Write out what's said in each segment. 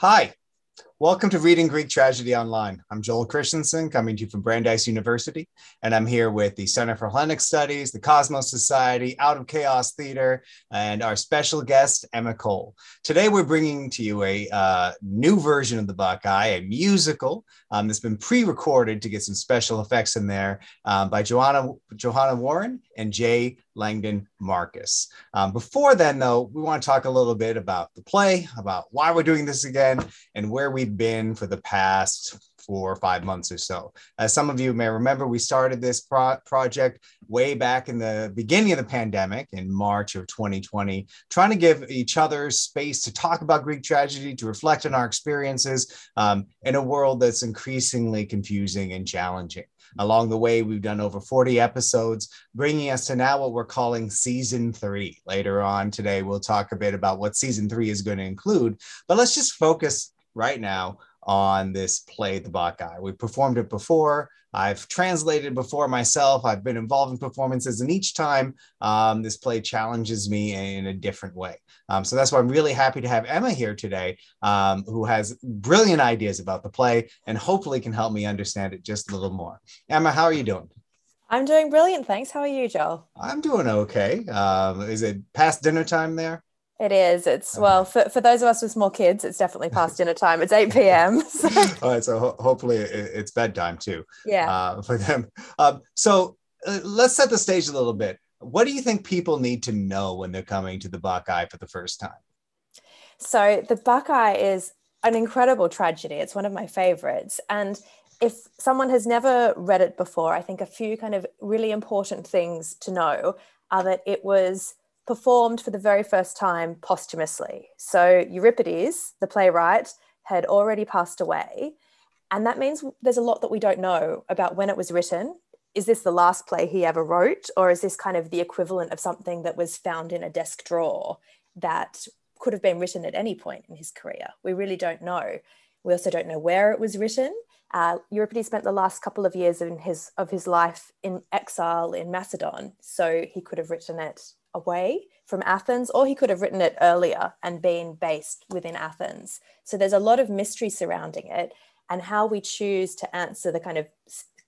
Hi, welcome to Reading Greek Tragedy Online. I'm Joel Christensen, coming to you from Brandeis University, and I'm here with the Center for Hellenic Studies, the Kosmos Society, Out of Chaos Theater, and our special guest, Emma Cole. Today, we're bringing to you a uh, new version of the Bacchae, a musical um, that's been pre-recorded to get some special effects in there um, by Joanna, Johanna Warren and Jay Landon Marcus. Um, before then, though, we want to talk a little bit about the play, about why we're doing this again, and where we've been for the past four or five months or so. As some of you may remember, we started this pro- project way back in the beginning of the pandemic in March of 2020, trying to give each other space to talk about Greek tragedy, to reflect on our experiences um, in a world that's increasingly confusing and challenging. Along the way, we've done over 40 episodes, bringing us to now what we're calling season three. Later on today, we'll talk a bit about what season three is going to include, but let's just focus right now on this play, The Bacchae. We performed it before. I've translated before myself. I've been involved in performances, and each time um, this play challenges me in a different way. Um, so that's why I'm really happy to have Emma here today, um, who has brilliant ideas about the play and hopefully can help me understand it just a little more. Emma, how are you doing? I'm doing brilliant. Thanks. How are you, Joel? I'm doing okay. Um, is it past dinner time there? It is. It's well for, for those of us with small kids, it's definitely past dinner time. It's 8 p.m. So. All right. So ho- hopefully it's bedtime too. Yeah. Uh, for them. Um, so uh, let's set the stage a little bit. What do you think people need to know when they're coming to the Bacchae for the first time? So the Bacchae is an incredible tragedy. It's one of my favorites. And if someone has never read it before, I think a few kind of really important things to know are that it was performed for the very first time posthumously. So Euripides, the playwright, had already passed away. And that means there's a lot that we don't know about when it was written. Is this the last play he ever wrote? Or is this kind of the equivalent of something that was found in a desk drawer that could have been written at any point in his career? We really don't know. We also don't know where it was written. Uh, Euripides spent the last couple of years in his of his life in exile in Macedon, so he could have written it away from Athens, or he could have written it earlier and been based within Athens. So there's a lot of mystery surrounding it, and how we choose to answer the kind of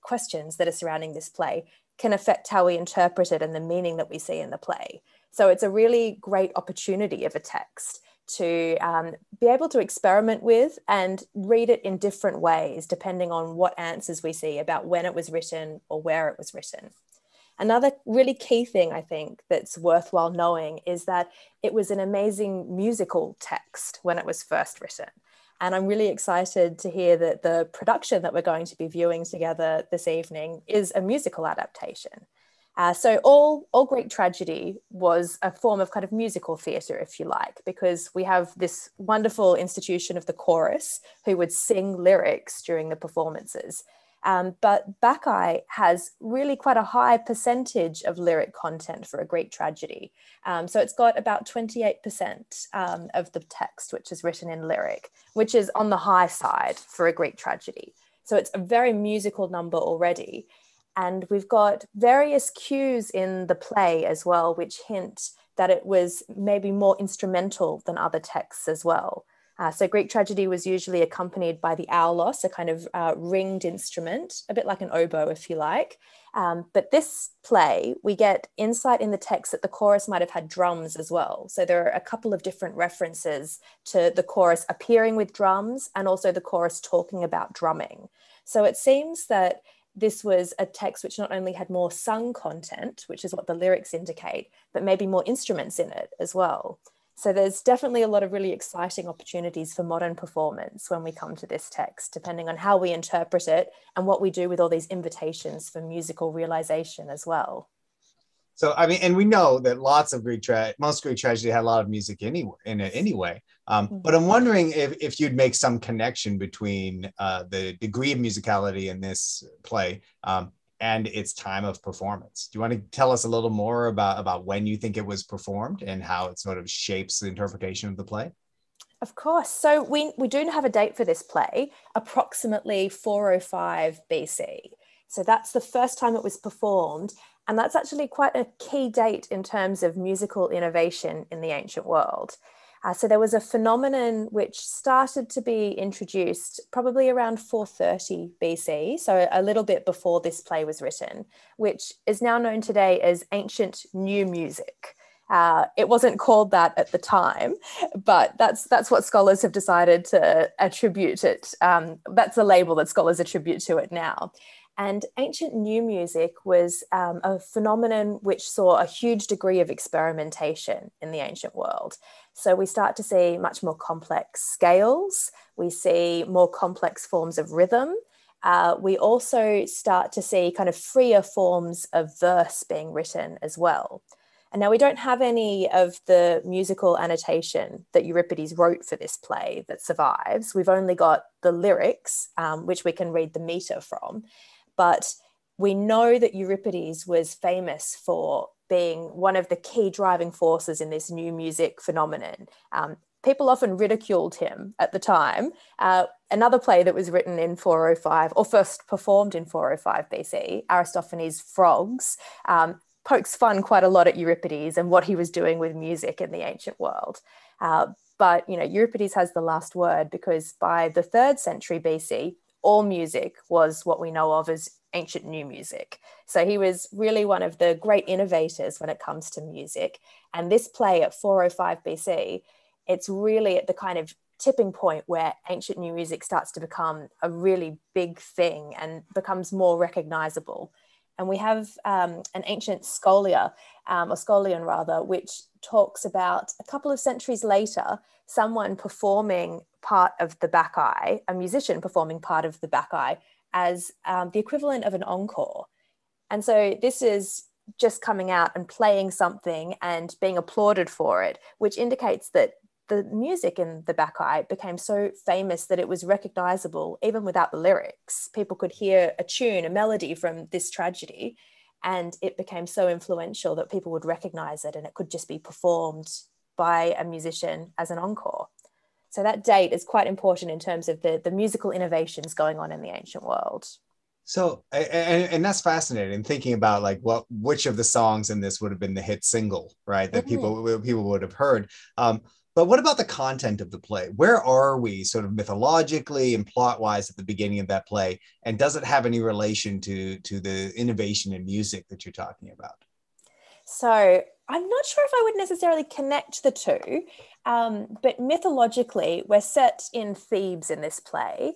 questions that are surrounding this play can affect how we interpret it and the meaning that we see in the play. So it's a really great opportunity of a text to um, be able to experiment with and read it in different ways depending on what answers we see about when it was written or where it was written. Another really key thing I think that's worthwhile knowing is that it was an amazing musical text when it was first written. And I'm really excited to hear that the production that we're going to be viewing together this evening is a musical adaptation. Uh, so all, all Greek tragedy was a form of kind of musical theatre, if you like, because we have this wonderful institution of the chorus who would sing lyrics during the performances. Um, but Bacchae has really quite a high percentage of lyric content for a Greek tragedy. Um, so it's got about 28% um, of the text, which is written in lyric, which is on the high side for a Greek tragedy. So it's a very musical number already. And we've got various cues in the play as well, which hint that it was maybe more instrumental than other texts as well. Uh, so Greek tragedy was usually accompanied by the aulos, a kind of uh, ringed instrument, a bit like an oboe, if you like. Um, but this play, we get insight in the text that the chorus might have had drums as well. So there are a couple of different references to the chorus appearing with drums and also the chorus talking about drumming. So it seems that this was a text which not only had more sung content, which is what the lyrics indicate, but maybe more instruments in it as well. So there's definitely a lot of really exciting opportunities for modern performance when we come to this text, depending on how we interpret it and what we do with all these invitations for musical realization as well. So I mean, and we know that lots of Greek tra- most Greek tragedy had a lot of music anyway in it anyway. Um, mm-hmm. But I'm wondering if if you'd make some connection between uh, the degree of musicality in this play um, and its time of performance. Do you want to tell us a little more about, about when you think it was performed and how it sort of shapes the interpretation of the play? Of course. So we, we do have a date for this play, approximately 405 BC. So that's the first time it was performed. And that's actually quite a key date in terms of musical innovation in the ancient world. Uh, so there was a phenomenon which started to be introduced probably around 430 BC, so a little bit before this play was written, which is now known today as ancient new music. Uh, it wasn't called that at the time, but that's that's what scholars have decided to attribute it. Um, that's a label that scholars attribute to it now. And ancient new music was um, a phenomenon which saw a huge degree of experimentation in the ancient world. So we start to see much more complex scales, we see more complex forms of rhythm. Uh, we also start to see kind of freer forms of verse being written as well. And now we don't have any of the musical annotation that Euripides wrote for this play that survives. We've only got the lyrics, um, which we can read the meter from. But we know that Euripides was famous for being one of the key driving forces in this new music phenomenon. Um, people often ridiculed him at the time. Uh, another play that was written in 405 or first performed in 405 BC, Aristophanes' Frogs, um, pokes fun quite a lot at Euripides and what he was doing with music in the ancient world. Uh, but you know, Euripides has the last word because by the third century BC, all music was what we know of as ancient new music. So he was really one of the great innovators when it comes to music. And this play at 405 BC, it's really at the kind of tipping point where ancient new music starts to become a really big thing and becomes more recognizable. And we have um, an ancient scholia, um, rather, which talks about a couple of centuries later, someone performing part of the Bacchae, a musician performing part of the Bacchae as um, the equivalent of an encore. And so this is just coming out and playing something and being applauded for it, which indicates that the music in the Bacchae became so famous that it was recognizable even without the lyrics. People could hear a tune, a melody from this tragedy, and it became so influential that people would recognize it and it could just be performed by a musician as an encore. So that date is quite important in terms of the, the musical innovations going on in the ancient world. So, and, and that's fascinating. Thinking about like what which of the songs in this would have been the hit single, right? That mm-hmm. people people would have heard. Um, but what about the content of the play? Where are we sort of mythologically and plot wise at the beginning of that play? And does it have any relation to, to the innovation in music that you're talking about? So I'm not sure if I would necessarily connect the two, um, but mythologically, we're set in Thebes in this play.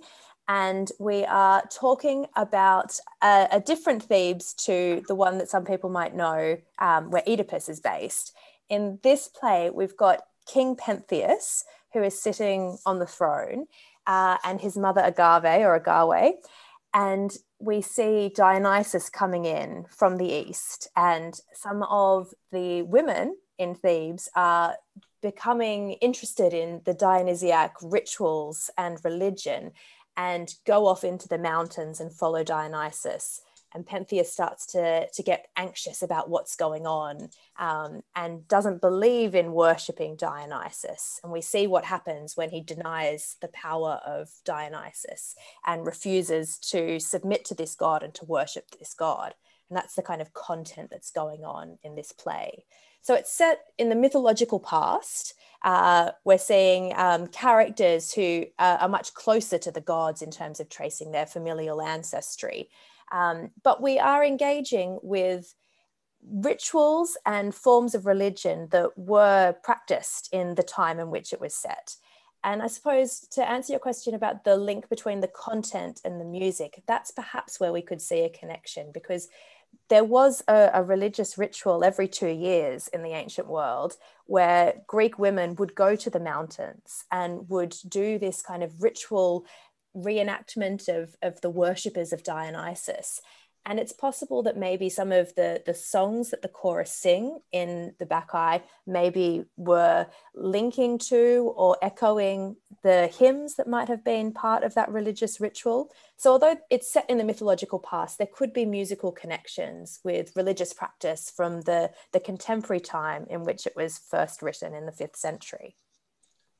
And we are talking about a, a different Thebes to the one that some people might know, um, where Oedipus is based. In this play, we've got King Pentheus, who is sitting on the throne, uh, and his mother Agave or Agave. And we see Dionysus coming in from the east, and some of the women in Thebes are becoming interested in the Dionysiac rituals and religion and go off into the mountains and follow Dionysus and Pentheus starts to, to get anxious about what's going on um, and doesn't believe in worshipping Dionysus. And we see what happens when he denies the power of Dionysus and refuses to submit to this god and to worship this god. And that's the kind of content that's going on in this play. So it's set in the mythological past. Uh, we're seeing um, characters who uh, are much closer to the gods in terms of tracing their familial ancestry. Um, but we are engaging with rituals and forms of religion that were practiced in the time in which it was set. And I suppose to answer your question about the link between the content and the music, that's perhaps where we could see a connection because there was a, a, religious ritual every two years in the ancient world where Greek women would go to the mountains and would do this kind of ritual reenactment of, of the worshippers of Dionysus. And it's possible that maybe some of the, the songs that the chorus sing in the Bacchae maybe were linking to or echoing the hymns that might have been part of that religious ritual. So, although it's set in the mythological past, there could be musical connections with religious practice from the, the contemporary time in which it was first written in the fifth century.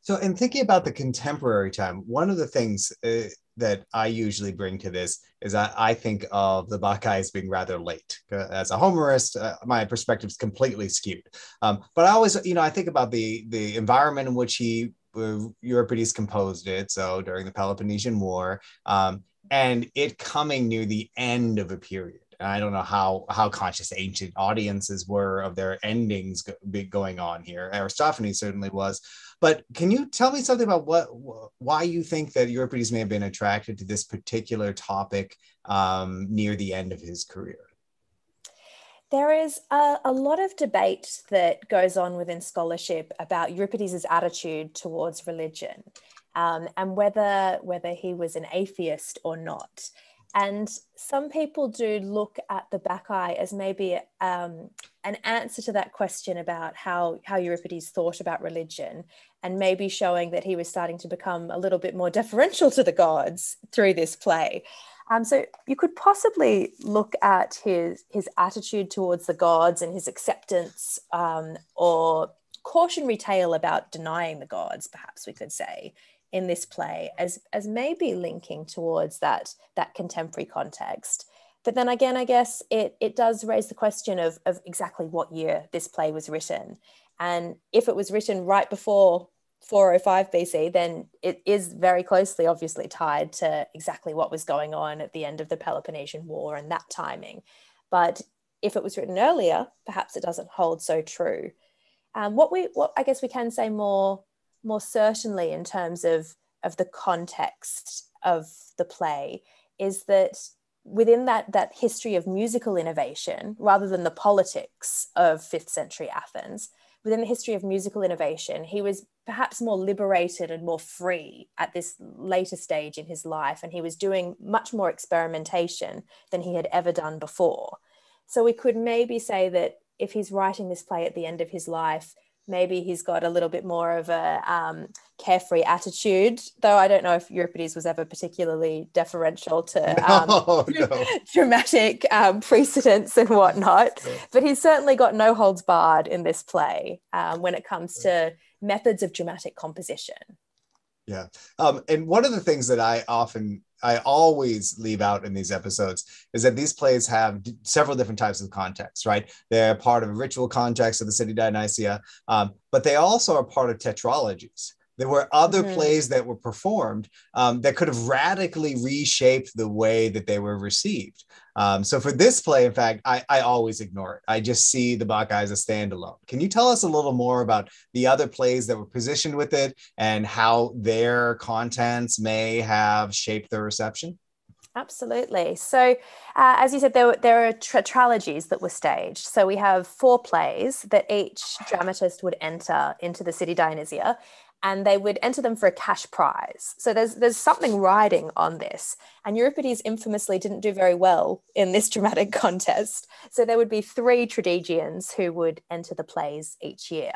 So, in thinking about the contemporary time, one of the things uh, that I usually bring to this is I, I think of the Bacchae as being rather late. Uh, as a Homerist, uh, my perspective is completely skewed. Um, but I always, you know, I think about the the environment in which he uh, Euripides composed it. So during the Peloponnesian War, um, and it coming near the end of a period. I don't know how how conscious ancient audiences were of their endings go, going on here. Aristophanes certainly was, but can you tell me something about what why you think that Euripides may have been attracted to this particular topic um, near the end of his career? There is a, a, lot of debate that goes on within scholarship about Euripides' attitude towards religion um, and whether whether he was an atheist or not. And some people do look at the Bacchae as maybe um, an answer to that question about how, how Euripides thought about religion, and maybe showing that he was starting to become a little bit more deferential to the gods through this play. Um, so you could possibly look at his his attitude towards the gods and his acceptance, um, or cautionary tale about denying the gods, perhaps we could say, in this play as as maybe linking towards that that contemporary context but then again i guess it it does raise the question of of exactly what year this play was written and if it was written right before 405 BC, then it is very closely, obviously, tied to exactly what was going on at the end of the Peloponnesian War and that timing. But if it was written earlier, perhaps it doesn't hold so true. Um, what we, what I guess we can say more more certainly in terms of of the context of the play is that within that that history of musical innovation rather than the politics of 5th century Athens within the history of musical innovation he was perhaps more liberated and more free at this later stage in his life and he was doing much more experimentation than he had ever done before. So we could maybe say that if he's writing this play at the end of his life maybe he's got a little bit more of a um, carefree attitude though i don't know if euripides was ever particularly deferential to um, no, no. dramatic um, precedents and whatnot but he's certainly got no holds barred in this play um, when it comes to methods of dramatic composition. Yeah. Um, and one of the things that i often I always leave out in these episodes is that these plays have d- several different types of context, right? They're part of a ritual context of the city Dionysia, um, but they also are part of tetralogies. There were other mm-hmm. plays that were performed um, that could have radically reshaped the way that they were received. Um, so for this play, in fact, I, I always ignore it. I just see the Bacchae as a standalone. Can you tell us a little more about the other plays that were positioned with it and how their contents may have shaped their reception? Absolutely. So, uh, as you said, there, were, there are tetralogies that were staged. So, we have four plays that each dramatist would enter into the city Dionysia, and they would enter them for a cash prize. So there's there's something riding on this. And Euripides infamously didn't do very well in this dramatic contest. So there would be three tragedians who would enter the plays each year,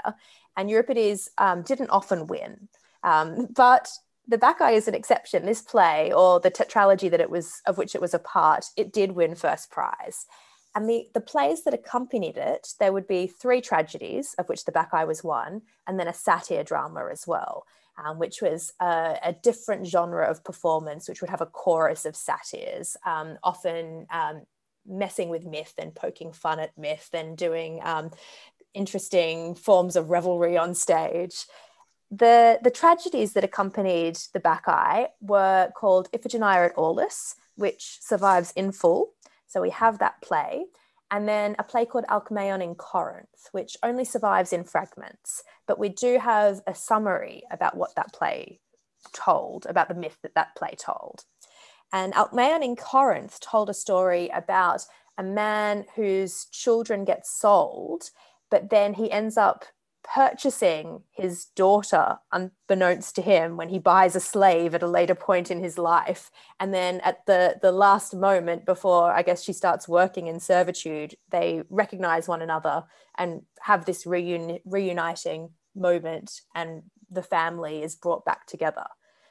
and Euripides um, didn't often win. Um, but the Bacchae is an exception. This play, or the tetralogy that it was of which it was a part, it did win first prize. And the, the plays that accompanied it, there would be three tragedies, of which the Bacchae was one, and then a satyr drama as well, um, which was a, a, different genre of performance, which would have a chorus of satyrs, um, often um, messing with myth and poking fun at myth and doing um, interesting forms of revelry on stage. The, the tragedies that accompanied the Bacchae were called Iphigenia at Aulis, which survives in full so we have that play. And then a play called Alcmaeon in Corinth, which only survives in fragments. But we do have a summary about what that play told, about the myth that that play told. And Alcmaeon in Corinth told a story about a man whose children get sold, but then he ends up purchasing his daughter unbeknownst to him when he buys a slave at a later point in his life. And then at the the last moment before i guess she starts working in servitude they recognize one another and have this reuni- reuniting moment and the family is brought back together.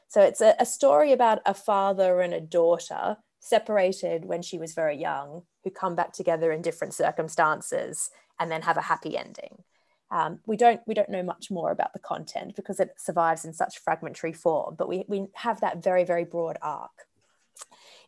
So it's a, a story about a father and a daughter separated when she was very young who come back together in different circumstances and then have a happy ending Um, we don't we don't know much more about the content because it survives in such fragmentary form, but we, we have that very very broad arc.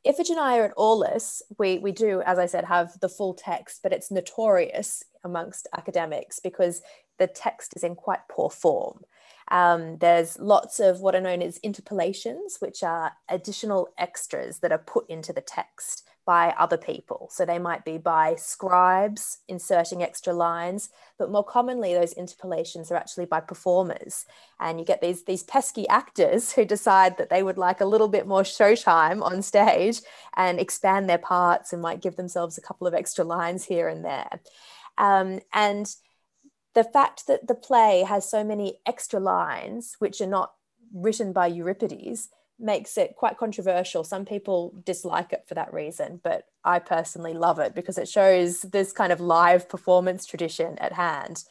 Iphigenia at Aulis, we, we do, as I said, have the full text, but it's notorious amongst academics because the text is in quite poor form. Um, there's lots of what are known as interpolations, which are additional extras that are put into the text by other people. So they might be by scribes inserting extra lines, but more commonly, those interpolations are actually by performers. And you get these, these pesky actors who decide that they would like a little bit more showtime on stage and expand their parts and might give themselves a couple of extra lines here and there. Um, and the fact that the play has so many extra lines, which are not written by Euripides, makes it quite controversial. Some people dislike it for that reason, but I personally love it because it shows this kind of live performance tradition at hand.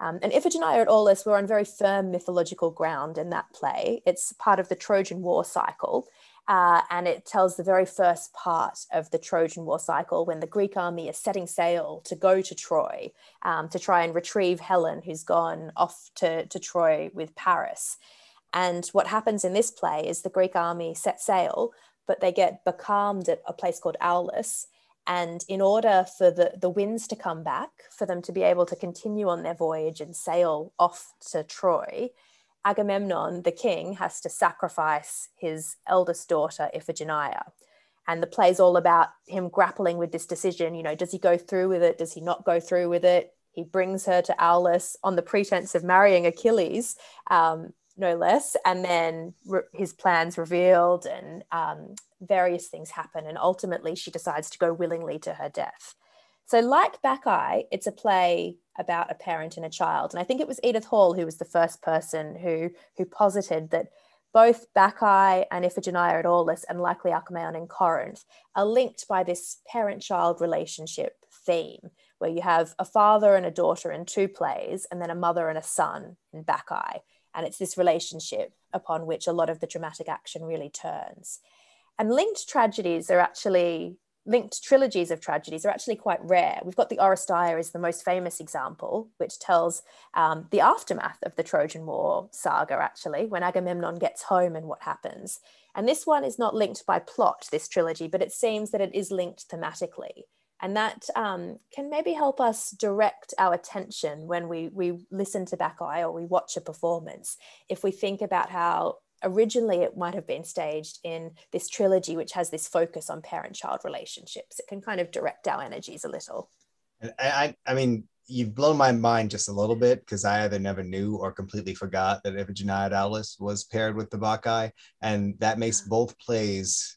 Um, and Iphigenia at Aulis, we're on very firm mythological ground in that play. It's part of the Trojan War cycle. Uh, and it tells the very first part of the Trojan War cycle when the Greek army is setting sail to go to Troy um, to try and retrieve Helen, who's gone off to, to Troy with Paris. And what happens in this play is the Greek army set sail, but they get becalmed at a place called Aulis. And in order for the, the winds to come back, for them to be able to continue on their voyage and sail off to Troy, Agamemnon, the king, has to sacrifice his eldest daughter, Iphigenia. And the play's all about him grappling with this decision. You know, does he go through with it? Does he not go through with it? He brings her to Aulis on the pretense of marrying Achilles, um, no less. And then re- his plans revealed, and um, various things happen. And ultimately, she decides to go willingly to her death. So, like Bacchae, it's a play about a parent and a child. And I think it was Edith Hall who was the first person who, who posited that both Bacchae and Iphigenia at Aulis and likely Alcmaeon in Corinth are linked by this parent child relationship theme, where you have a father and a daughter in two plays, and then a mother and a son in Bacchae. And it's this relationship upon which a lot of the dramatic action really turns. And linked tragedies are actually linked trilogies of tragedies are actually quite rare. We've got the Oresteia is the most famous example, which tells um, the aftermath of the Trojan War saga, actually, when Agamemnon gets home and what happens. And this one is not linked by plot, this trilogy, but it seems that it is linked thematically. And that um, can maybe help us direct our attention when we, we listen to Bacchae or we watch a performance. If we think about how originally it might have been staged in this trilogy, which has this focus on parent child relationships. It can kind of direct our energies a little. I, I mean, you've blown my mind just a little bit because I either never knew or completely forgot that Iphigenia Aulis was paired with the Bacchae, and that makes both plays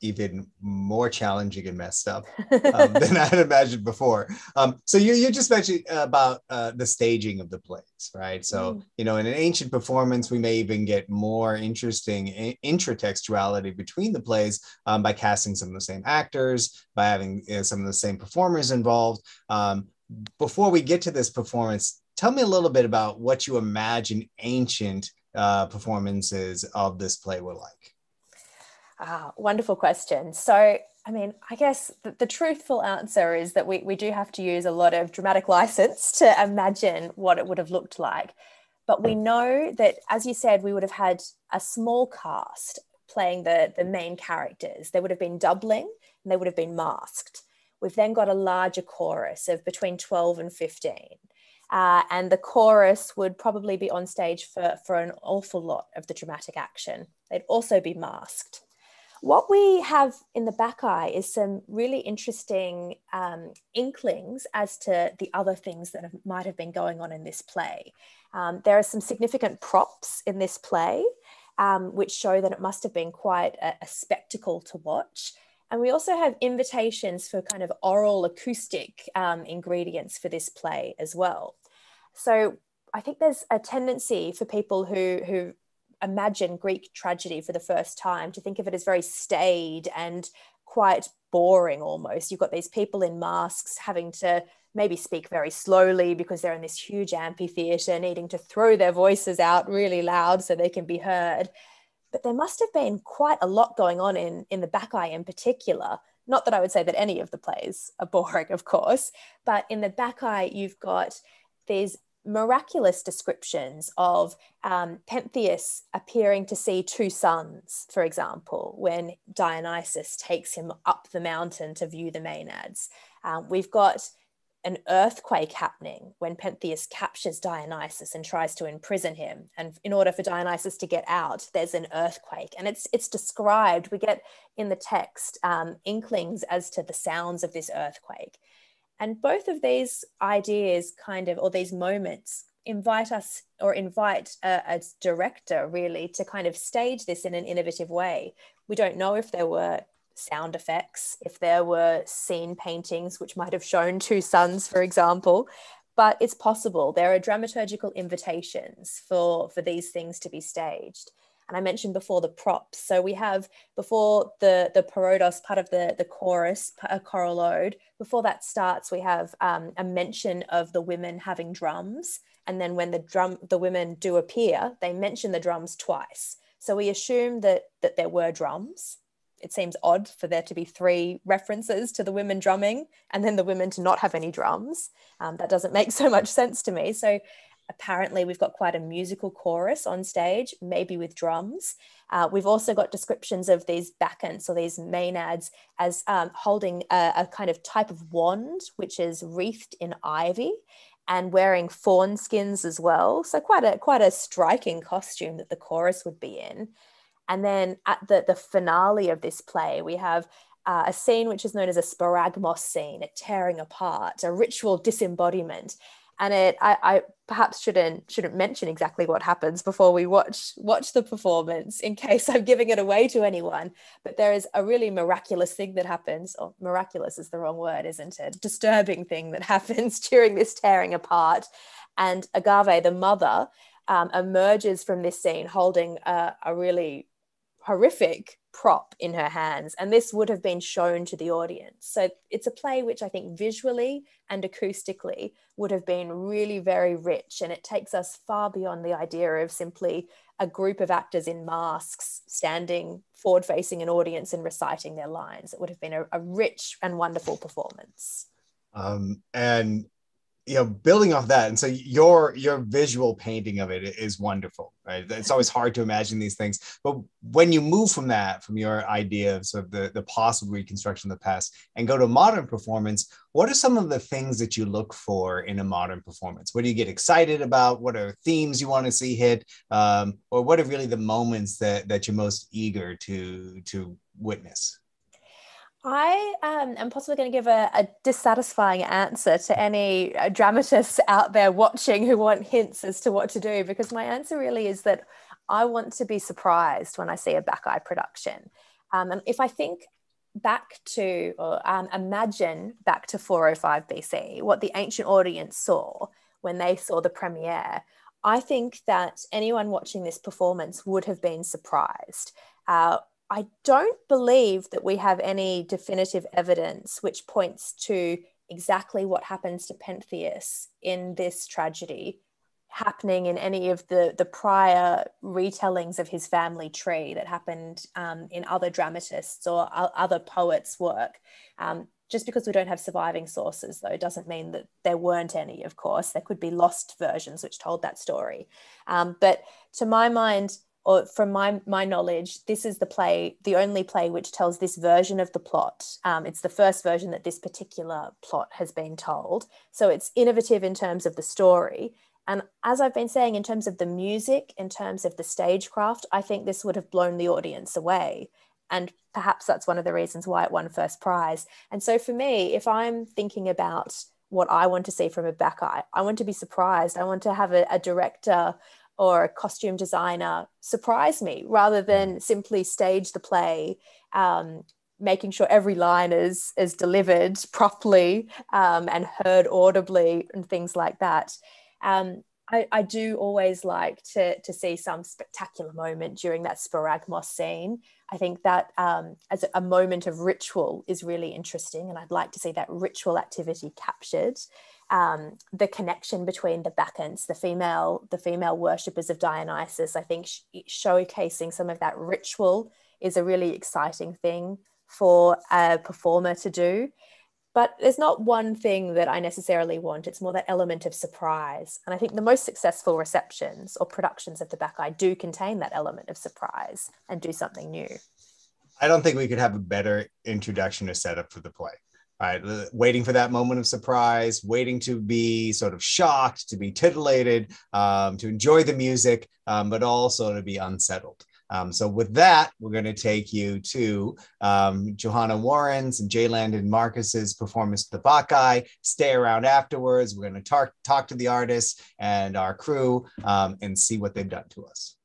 even more challenging and messed up um, than I had imagined before. Um, so you, you just mentioned about uh, the staging of the plays, right? So, mm. you know, in an ancient performance, we may even get more interesting intratextuality between the plays um, by casting some of the same actors, by having you know, some of the same performers involved. Um, before we get to this performance, tell me a little bit about what you imagine ancient uh, performances of this play were like. Ah, wonderful question. So, I mean, I guess the, the, truthful answer is that we, we do have to use a lot of dramatic license to imagine what it would have looked like. But we know that, as you said, we would have had a small cast playing the, the main characters. They would have been doubling and they would have been masked. We've then got a larger chorus of between 12 and 15. Uh, and the chorus would probably be on stage for, for an awful lot of the dramatic action. They'd also be masked. What we have in the Bacchae is some really interesting um, inklings as to the other things that have, might have been going on in this play. Um, there are some significant props in this play, um, which show that it must have been quite a, a spectacle to watch. And we also have invitations for kind of oral acoustic um, ingredients for this play as well. So I think there's a tendency for people who who imagine Greek tragedy for the first time, to think of it as very staid and quite boring almost. You've got these people in masks having to maybe speak very slowly because they're in this huge amphitheater, needing to throw their voices out really loud so they can be heard. But there must have been quite a lot going on in, in the Bacchae in particular. Not that I would say that any of the plays are boring, of course, but in the Bacchae, you've got these miraculous descriptions of um, Pentheus appearing to see two suns, for example, when Dionysus takes him up the mountain to view the Maenads. Um, we've got an earthquake happening when Pentheus captures Dionysus and tries to imprison him. And in order for Dionysus to get out, there's an earthquake. And it's, it's described, we get in the text um, inklings as to the sounds of this earthquake. And both of these ideas, kind of, or these moments, invite us or invite a, a, director really to kind of stage this in an innovative way. We don't know if there were sound effects, if there were scene paintings which might have shown two suns, for example. But it's possible. There are dramaturgical invitations for, for these things to be staged. And I mentioned before the props. So we have before the the parodos, part of the the chorus, a choral ode. Before that starts, we have um, a mention of the women having drums, and then when the drum the women do appear, they mention the drums twice. So we assume that that there were drums, it seems odd for there to be three references to the women drumming and then the women to not have any drums. Um, that doesn't make so much sense to me. So apparently we've got quite a musical chorus on stage, maybe with drums. Uh, we've also got descriptions of these bacchantes or these maenads as um, holding a, a, kind of type of wand, which is wreathed in ivy and wearing fawn skins as well. So quite a quite a striking costume that the chorus would be in. And then at the, the finale of this play, we have uh, a scene which is known as a sparagmos scene, a tearing apart, a ritual disembodiment. And it, I, I perhaps shouldn't shouldn't mention exactly what happens before we watch watch the performance, in case I'm giving it away to anyone. But there is a really miraculous thing that happens, or miraculous is the wrong word, isn't it? Disturbing thing that happens during this tearing apart. And Agave, the mother, um, emerges from this scene holding a, a really horrific prop in her hands and this would have been shown to the audience. So it's a play which i think visually and acoustically would have been really very rich and it takes us far beyond the idea of simply a group of actors in masks standing forward facing an audience and reciting their lines. It would have been a, a rich and wonderful performance. Um, and you know building off that and so your your visual painting of it is wonderful right? It's always hard to imagine these things but when you move from that from your idea of sort of the, the possible reconstruction of the past and go to modern performance what are some of the things that you look for in a modern performance? What do you get excited about? What are themes you want to see hit? Um, or what are really the moments that that you're most eager to to witness I um, am possibly going to give a, a, dissatisfying answer to any uh, dramatists out there watching who want hints as to what to do, because my answer really is that I want to be surprised when I see a Bacchae production. Um, and if I think back to, or um, imagine back to 405 BC, what the ancient audience saw when they saw the premiere, I think that anyone watching this performance would have been surprised. Uh, I don't believe that we have any definitive evidence which points to exactly what happens to Pentheus in this tragedy happening in any of the, the prior retellings of his family tree that happened um, in other dramatists or other poets' work. Um, just because we don't have surviving sources, though, doesn't mean that there weren't any, of course. There could be lost versions which told that story. Um, but to my mind, or from my my knowledge, this is the play, the only play which tells this version of the plot. Um, it's the first version that this particular plot has been told. So it's innovative in terms of the story. And as I've been saying, in terms of the music, in terms of the stagecraft, I think this would have blown the audience away. And perhaps that's one of the reasons why it won first prize. And so for me, if I'm thinking about what I want to see from a Bacchae. I want to be surprised. I want to have a, a director or a costume designer surprise me rather than mm. simply stage the play um, making sure every line is is delivered properly um, and heard audibly and things like that um, I, I, do always like to, to see some spectacular moment during that sparagmos scene. I think that um, as a moment of ritual is really interesting, and I'd like to see that ritual activity captured um, the connection between the bacchantes, the female, the female worshippers of Dionysus. I think sh- showcasing some of that ritual is a really exciting thing for a performer to do. but there's not one thing that I necessarily want. It's more that element of surprise. And I think the most successful receptions or productions of the Bacchae do contain that element of surprise and do something new. I don't think we could have a better introduction to setup for the play. Right, waiting for that moment of surprise, waiting to be sort of shocked, to be titillated, um, to enjoy the music, um, but also to be unsettled. Um, so with that, we're going to take you to um, Johanna Warren's and Jay Landon Marcus's performance of the Bacchae. Stay around afterwards. We're going to talk, talk to the artists and our crew um, and see what they've done to us.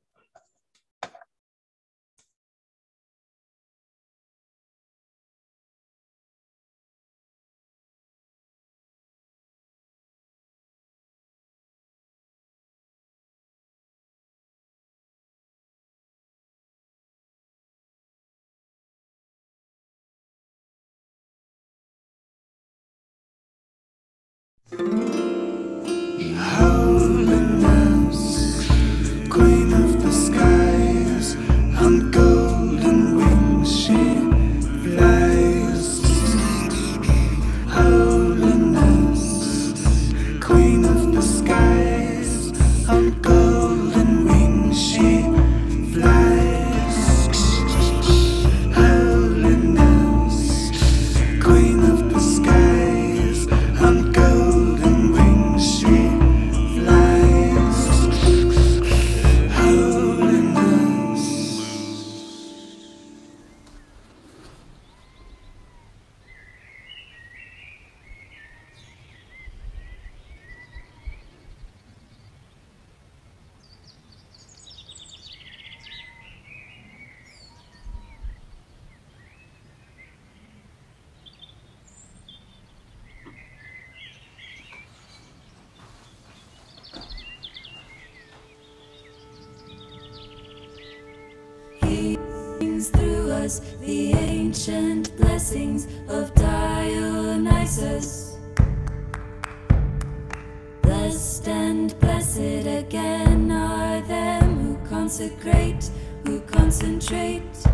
The ancient blessings of Dionysus. Blessed and blessed again are them who consecrate, who concentrate.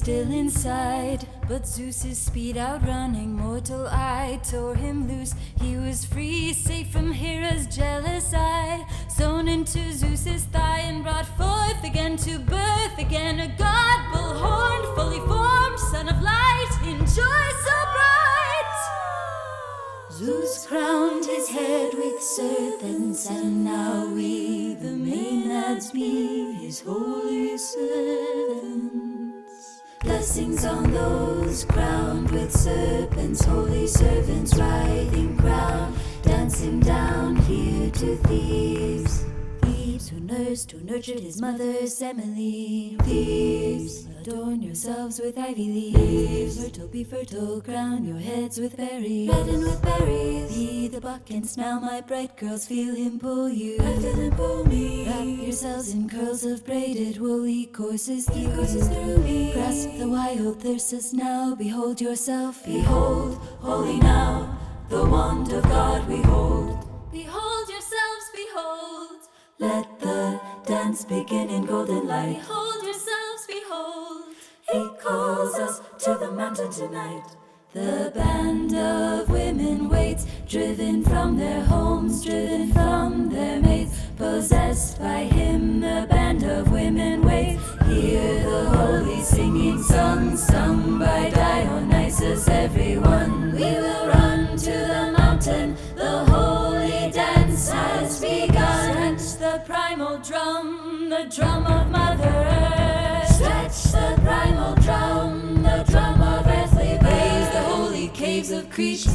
Still inside, but Zeus's speed outrunning mortal eye tore him loose. He was free, safe from Hera's jealous eye sewn into Zeus's thigh and brought forth again to birth again a god bull-horned, fully formed son of light in joy so bright. Zeus crowned his head with serpents, and now we, the Maenads, be his holy servants. Blessings on those crowned with serpents, holy servants riding crown dancing down here to Thebes. Who nursed, who nurtured his mother Semele. Thebes, adorn yourselves with ivy leaves. Fertile, be fertile, crown your heads with berries. Redden with berries. Be the buck and smell my bright girls, feel him pull you. I feel him pull me. Wrap yourselves in curls of braided woolly courses through, courses through me. Grasp the wild thyrsus now, behold yourself. Behold, holy now the wand of God we hold. Behold dance begin in golden light. Behold yourselves, behold. He calls us to the mountain tonight. The band of women waits, driven from their homes, driven from their mates, possessed by him. The band of women waits. Hear the holy singing sung, sung by Dionysus. Everyone, we will run to the mountain. The drum, the drum of Mother. Stretch the primal drum, the drum of earthly praise. The holy caves of Crete,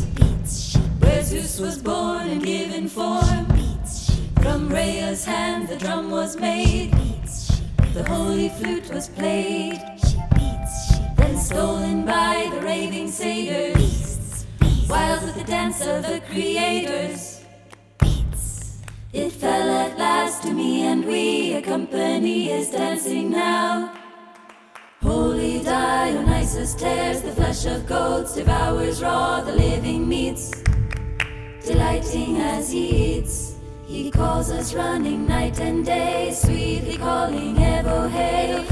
where Zeus was born and given form. Beats, From Rhea's hand the drum was made. Beats, The holy flute was played. Then stolen by the raving satyrs. Wild with the dance of the creators. It fell at last to me, and we accompany his dancing now. Holy Dionysus tears the flesh of goats, devours raw the living meats, delighting as he eats. He calls us running night and day, sweetly calling Evo oh, hey.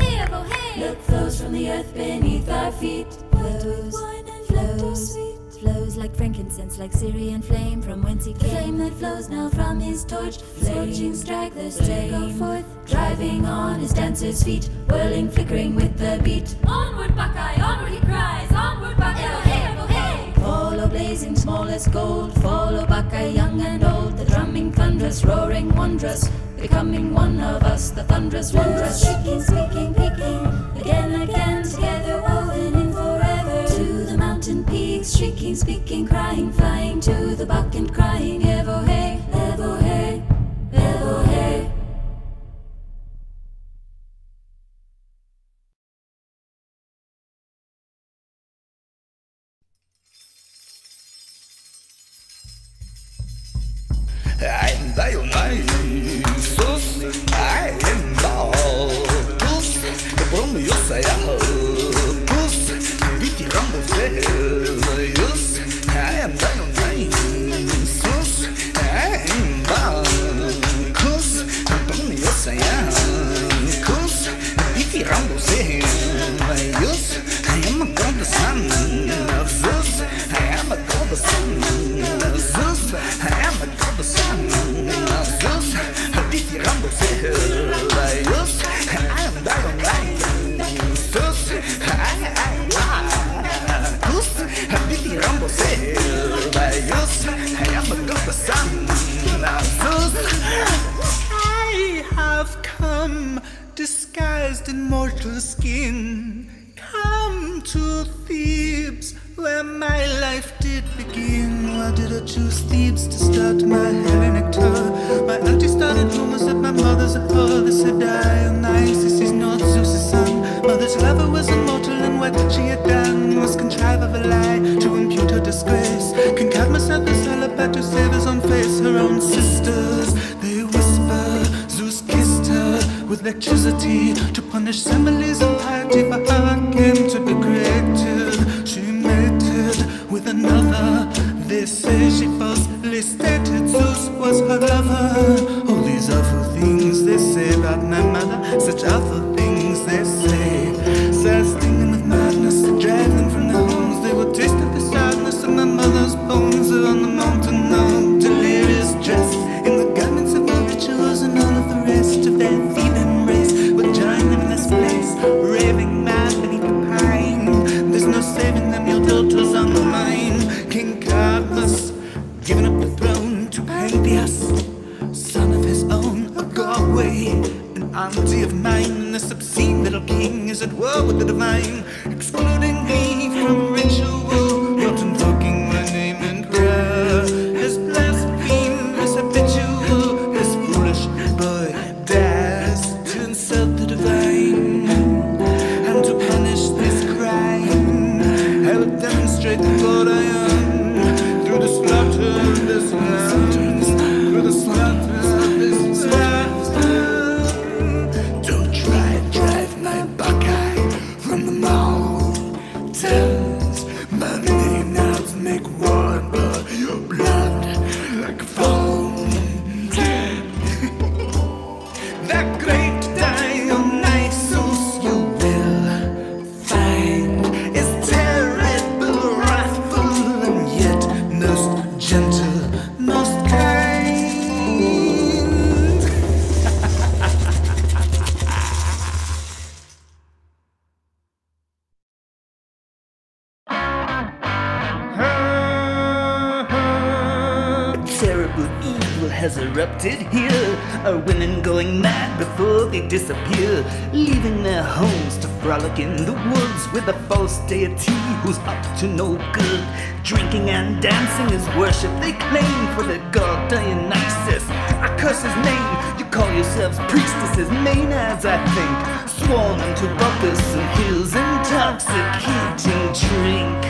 Look flows from the earth beneath our feet, flows, flows, flows like frankincense, like Syrian flame, from whence he came. Flame that flows now from his torch, scorching stragglers to go forth, driving on his dancers' feet, whirling, flickering with the beat. Onward, Bacchae, onward he cries, onward, Bacchae, hey, hey, hey. Follow blazing, small as gold, follow Bacchae, young and old, the drumming, thunderous, roaring, wondrous, becoming one of us, the thunderous, wondrous, shaking, speaking, peaking, again, again, together, shrieking, speaking, crying, flying to the buck and crying, Evo, hey, hey, leaving their homes to frolic in the woods with a false deity who's up to no good? Drinking and dancing is worship they claim for their god Dionysus. I curse his name. You call yourselves priestesses, maenads, I think. Sworn unto Bacchus and his intoxicating drink.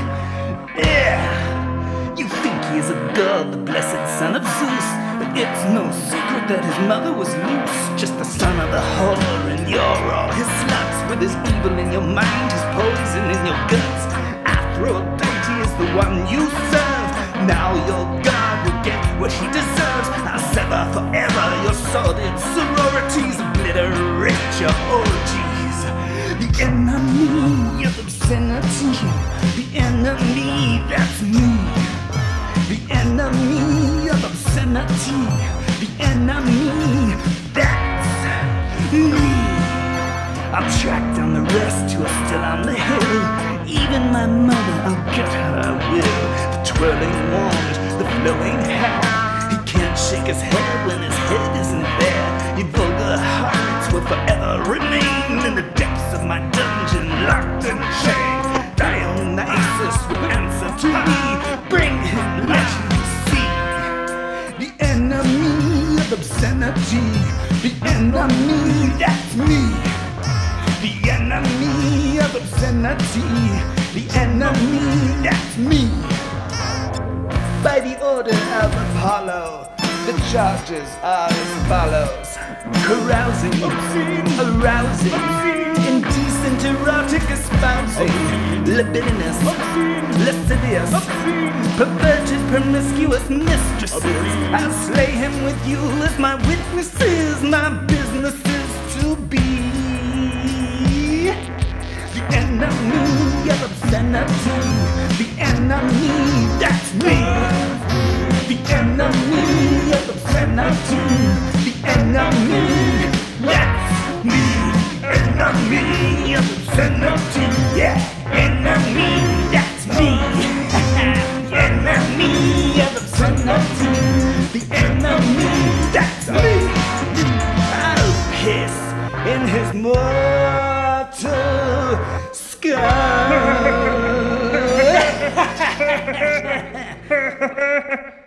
Yeah! You think he is a god, the blessed son of Zeus. It's no secret that his mother was loose. Just the son of the whore, and you're all his sluts. With his evil in your mind, his poison in your guts. Aphrodite is the one you serve. Now your god will get what he deserves. I'll sever forever your sordid sororities, obliterate your orgies. The enemy of obscenity, the enemy that's me. The enemy obscenity, the enemy that's me. I'll track down the rest who are still on the hill. Even my mother, I'll get her I will. The twirling wand, the flowing hair. He can't shake his head when his head isn't there. You vulgar hearts will forever remain in the depths of my dungeon, locked and chained. Dionysus will answer to me. Bring him, let obscenity. The enemy, that's me. The enemy of obscenity. The enemy, that's me. By the order of Apollo, the charges are as follows carousing, arousing, indecent erotic espousing, libidinous, lascivious, perverted, promiscuous mistresses. I'll slay him with you as my witnesses, my business is to be. The enemy of obscenity, the enemy, that's me. The enemy of obscenity, the enemy, that's me. Enemy of obscenity, yeah. Enemy, that's me. enemy of obscenity, the enemy, that's me. Piss in his mortal skull.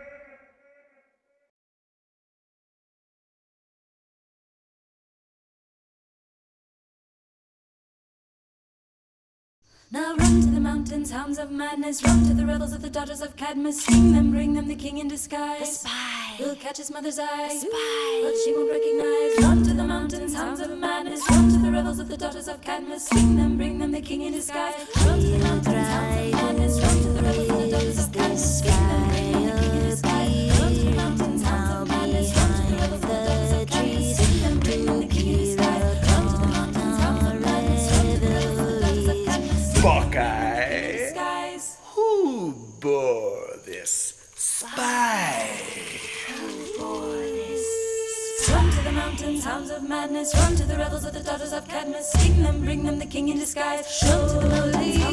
Now run to the mountains, hounds of madness, run to the revels of the daughters of Cadmus, sting them, bring them the king in disguise. The spy will catch his mother's eye, the spy, but she won't recognize. Run to the mountains, hounds of madness, run to the revels of the daughters of Cadmus, sting them, bring them the king in disguise. Run to the mountains, hounds of madness, run to the revels of the daughters of Cadmus, sting them, Run to the revels of the daughters of Cadmus. Sting them, bring them the king in disguise. Run to the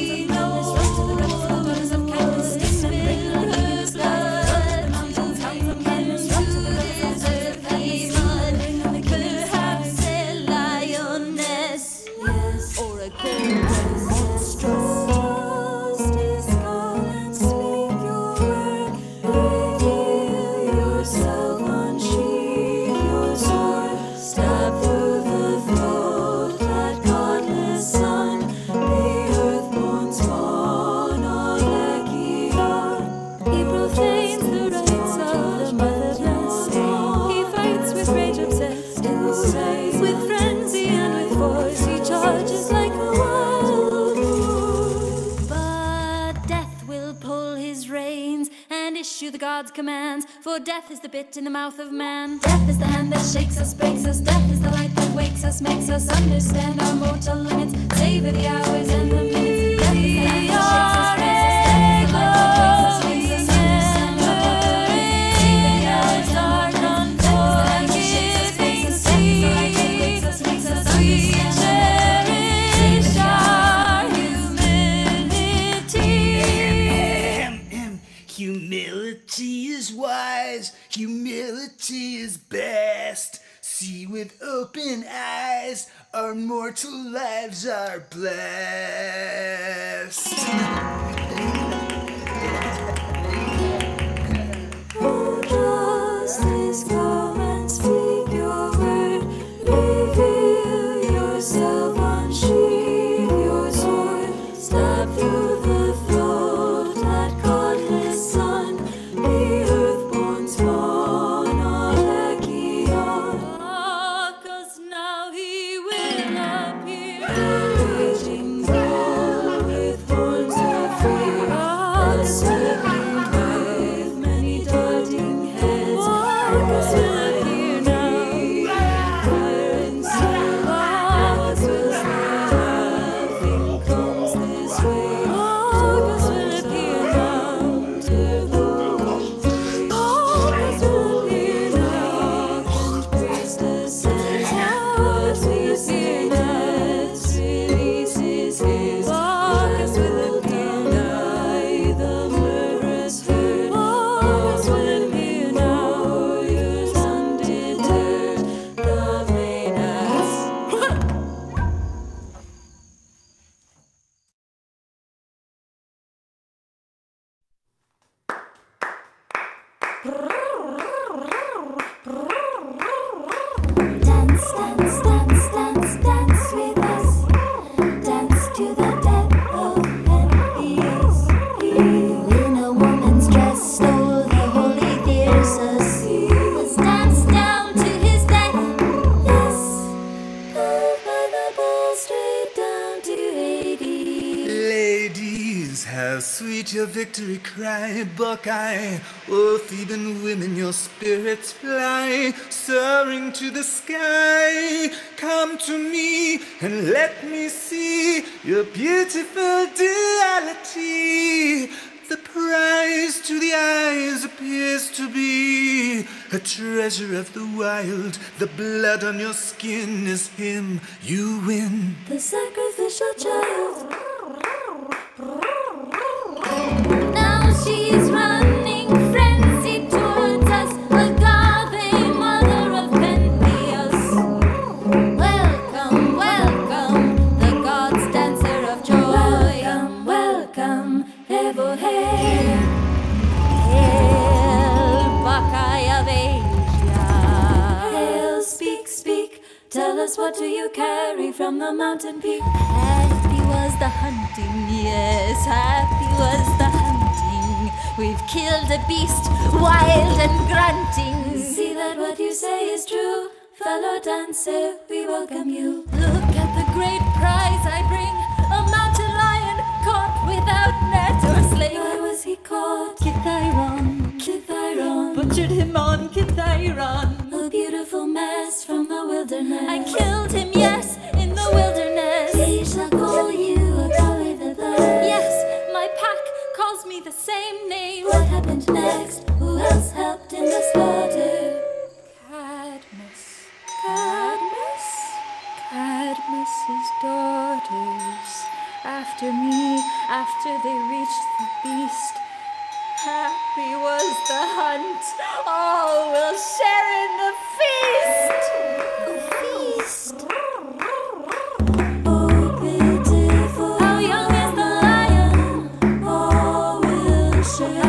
For death is the bit in the mouth of man. Death is the hand that shakes us, breaks us. Death is the light that wakes us, makes us understand our mortal limits. Savor the hours and the minutes. Death is the hand that shakes us. With open eyes, our mortal lives are blessed. Justice, come and victory cry, Bacchae. O Theban women, your spirits fly, soaring to the sky. Come to me and let me see your beautiful duality. The prize to the eyes appears to be a treasure of the wild. The blood on your skin is him you win. The sacrificial child. Now she's running frenzied towards us, Agave, mother of Pentheus. Welcome, welcome, the god's dancer of joy. Welcome, welcome, Evo Hail. Hail, of Asia. Hail, speak, speak. Tell us what do you carry from the mountain peak? Yes, happy was the hunting. We've killed a beast, wild and grunting. See that what you say is true. Fellow dancer, we welcome you. Look at the great prize I bring a mountain lion caught without net or sling. Why was he caught? Kithyron Kithyron, butchered him on Kithyron. a beautiful mess from the wilderness. I killed him, yes, in the wilderness. They shall call you Agave the calls me the same name. What happened next? Who else helped in the slaughter? Cadmus, Cadmus, Cadmus's daughters. After me, after they reached the beast. Happy was the hunt. All will share in the feast. The Feast. Will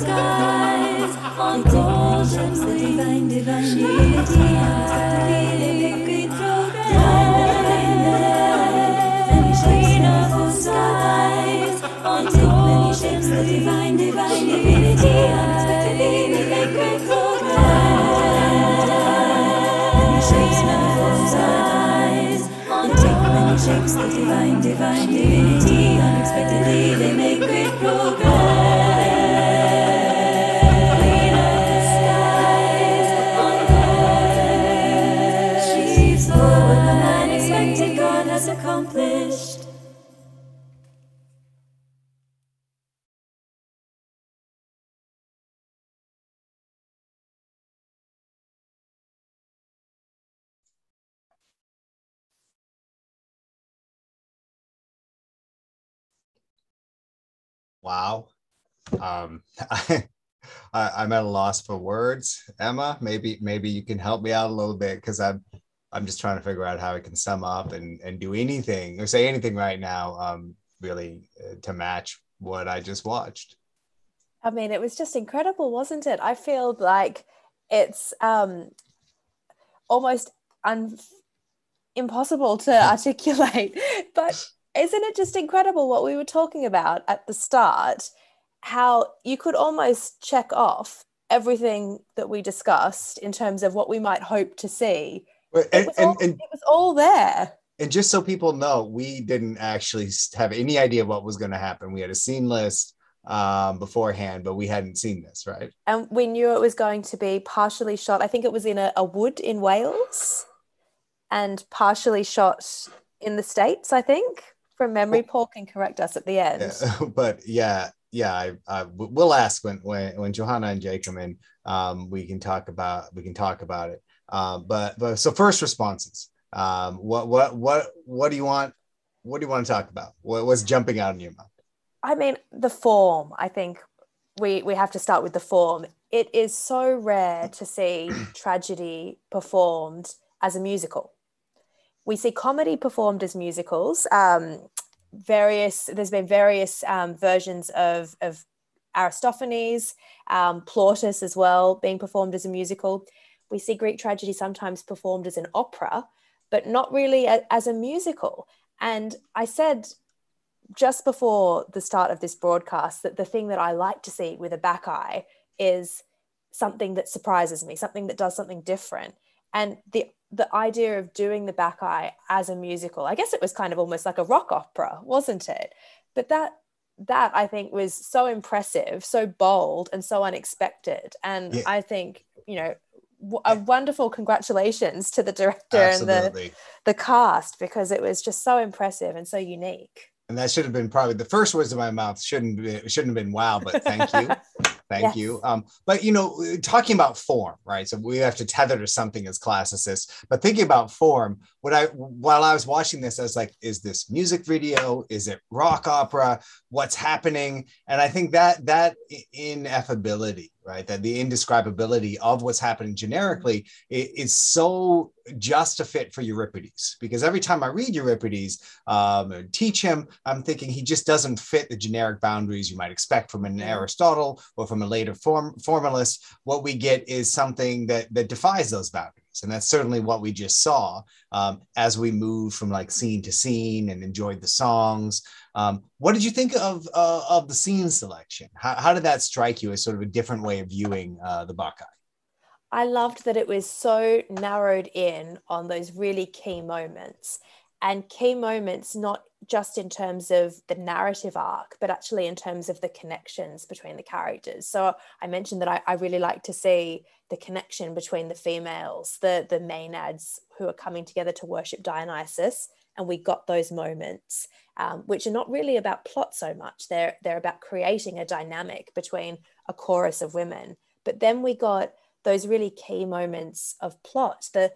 skies, on gold ships, the divine, divine deity, unexpectedly great Many queen of skies, on gold ships, the divine, divine shapes, the divine, divine divinity, unexpectedly they make great progress. Wow. Um, I, I, I'm at a loss for words. Emma, maybe maybe you can help me out a little bit because I'm I'm just trying to figure out how I can sum up and and do anything or say anything right now, um, really uh, to match what I just watched. I mean, it was just incredible, wasn't it? I feel like it's um, almost un- impossible to articulate, but isn't it just incredible what we were talking about at the start? How you could almost check off everything that we discussed in terms of what we might hope to see. But- It And, was, and, all, and it was all there. and just so people know, we didn't actually have any idea what was going to happen. We had a scene list um, beforehand, but we hadn't seen this, right? And we knew it was going to be partially shot. I think it was in a, a wood in Wales and partially shot in the States, I think. From memory, Paul can correct us at the end. Yeah, but yeah, yeah, I, I we'll ask when when when Johanna and Jay come in. Um, we can talk about we can talk about it. Um, but but so first responses. Um, what what what what do you want? What do you want to talk about? What, what's jumping out in your mind? I mean, the form, I think we, we have to start with the form. It is so rare to see tragedy performed as a musical. We see comedy performed as musicals. Um, various there's been various um, versions of, of Aristophanes, um, Plautus as well, being performed as a musical. We see Greek tragedy sometimes performed as an opera, but not really a, as a musical. And I said just before the start of this broadcast that the thing that I like to see with a Bacchae is something that surprises me, something that does something different. And the the idea of doing the Bacchae as a musical, I guess it was kind of almost like a rock opera, wasn't it? But that that I think was so impressive, so bold, and so unexpected. And Yeah. I think, you know, w- a wonderful congratulations to the director and the, the cast because it was just so impressive and so unique. And that should have been probably the first words of my mouth. Shouldn't be, shouldn't have been wow, but thank you. Thank Yes. you. Um, but you know, talking about form, right? So we have to tether to something as classicists. But thinking about form, what I while I was watching this, I was like, is this music video? Is it rock opera? What's happening? And I think that that ineffability, right? That the indescribability of what's happening generically is so just a fit for Euripides. Because every time I read Euripides, um, and teach him, I'm thinking he just doesn't fit the generic boundaries you might expect from an Aristotle or from a later form, formalist. What we get is something that that defies those boundaries, and that's certainly what we just saw um, as we moved from like scene to scene and enjoyed the songs. Um, what did you think of uh, of the scene selection? How, how did that strike you as sort of a different way of viewing uh, the Bacchae? I loved that it was so narrowed in on those really key moments and key moments, not just in terms of the narrative arc, but actually in terms of the connections between the characters. So I mentioned that I, I really like to see the connection between the females, the, the maenads who are coming together to worship Dionysus. And we got those moments, um, which are not really about plot so much. They're, they're about creating a dynamic between a chorus of women. But then we got those really key moments of plot. The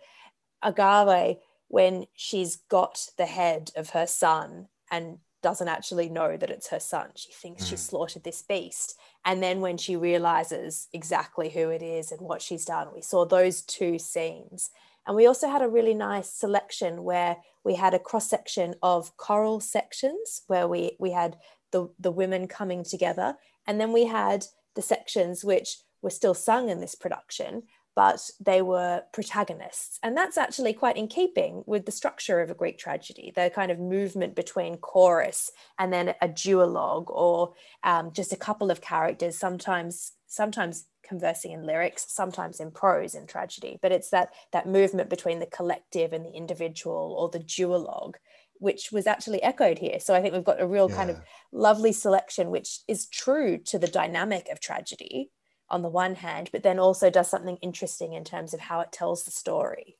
Agave, when she's got the head of her son and doesn't actually know that it's her son, she thinks she Mm. slaughtered this beast. And then when she realizes exactly who it is and what she's done, we saw those two scenes. And we also had a really nice selection where we had a cross section of choral sections where we, we had the, the women coming together. And then we had the sections which were still sung in this production, but they were protagonists. And that's actually quite in keeping with the structure of a Greek tragedy, the kind of movement between chorus and then a duologue or um, just a couple of characters, sometimes sometimes conversing in lyrics, sometimes in prose in tragedy. But it's that that movement between the collective and the individual or the duologue, which was actually echoed here. So I think we've got a real kind of lovely selection, which is true to the dynamic of tragedy on the one hand, but then also does something interesting in terms of how it tells the story.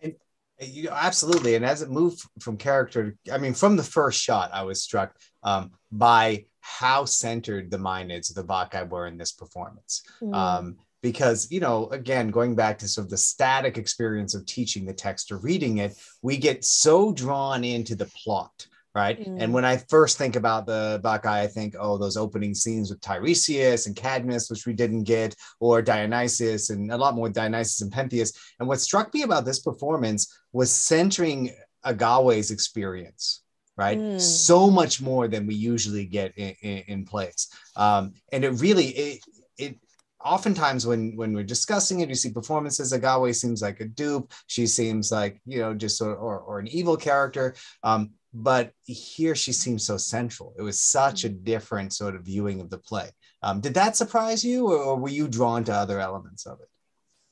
And You know, absolutely. And as it moved from character, I mean, from the first shot, I was struck um, by how centered the Maenads of the Bacchae were in this performance. Mm. Um, because, you know, again, going back to sort of the static experience of teaching the text or reading it, we get so drawn into the plot. Right. Mm. And when I first think about the Bacchae, I think, oh, those opening scenes with Tiresias and Cadmus, which we didn't get, or Dionysus, and a lot more Dionysus and Pentheus. And what struck me about this performance was centering Agave's experience, right? Mm. So much more than we usually get in, in, in plays. Um, and it really, it, it, oftentimes when when we're discussing it you see performances agave seems like a dupe she seems like you know just sort of, or, or an evil character um but here she seems so central. It was such a different sort of viewing of the play. Um, did that surprise you or, or were you drawn to other elements of it?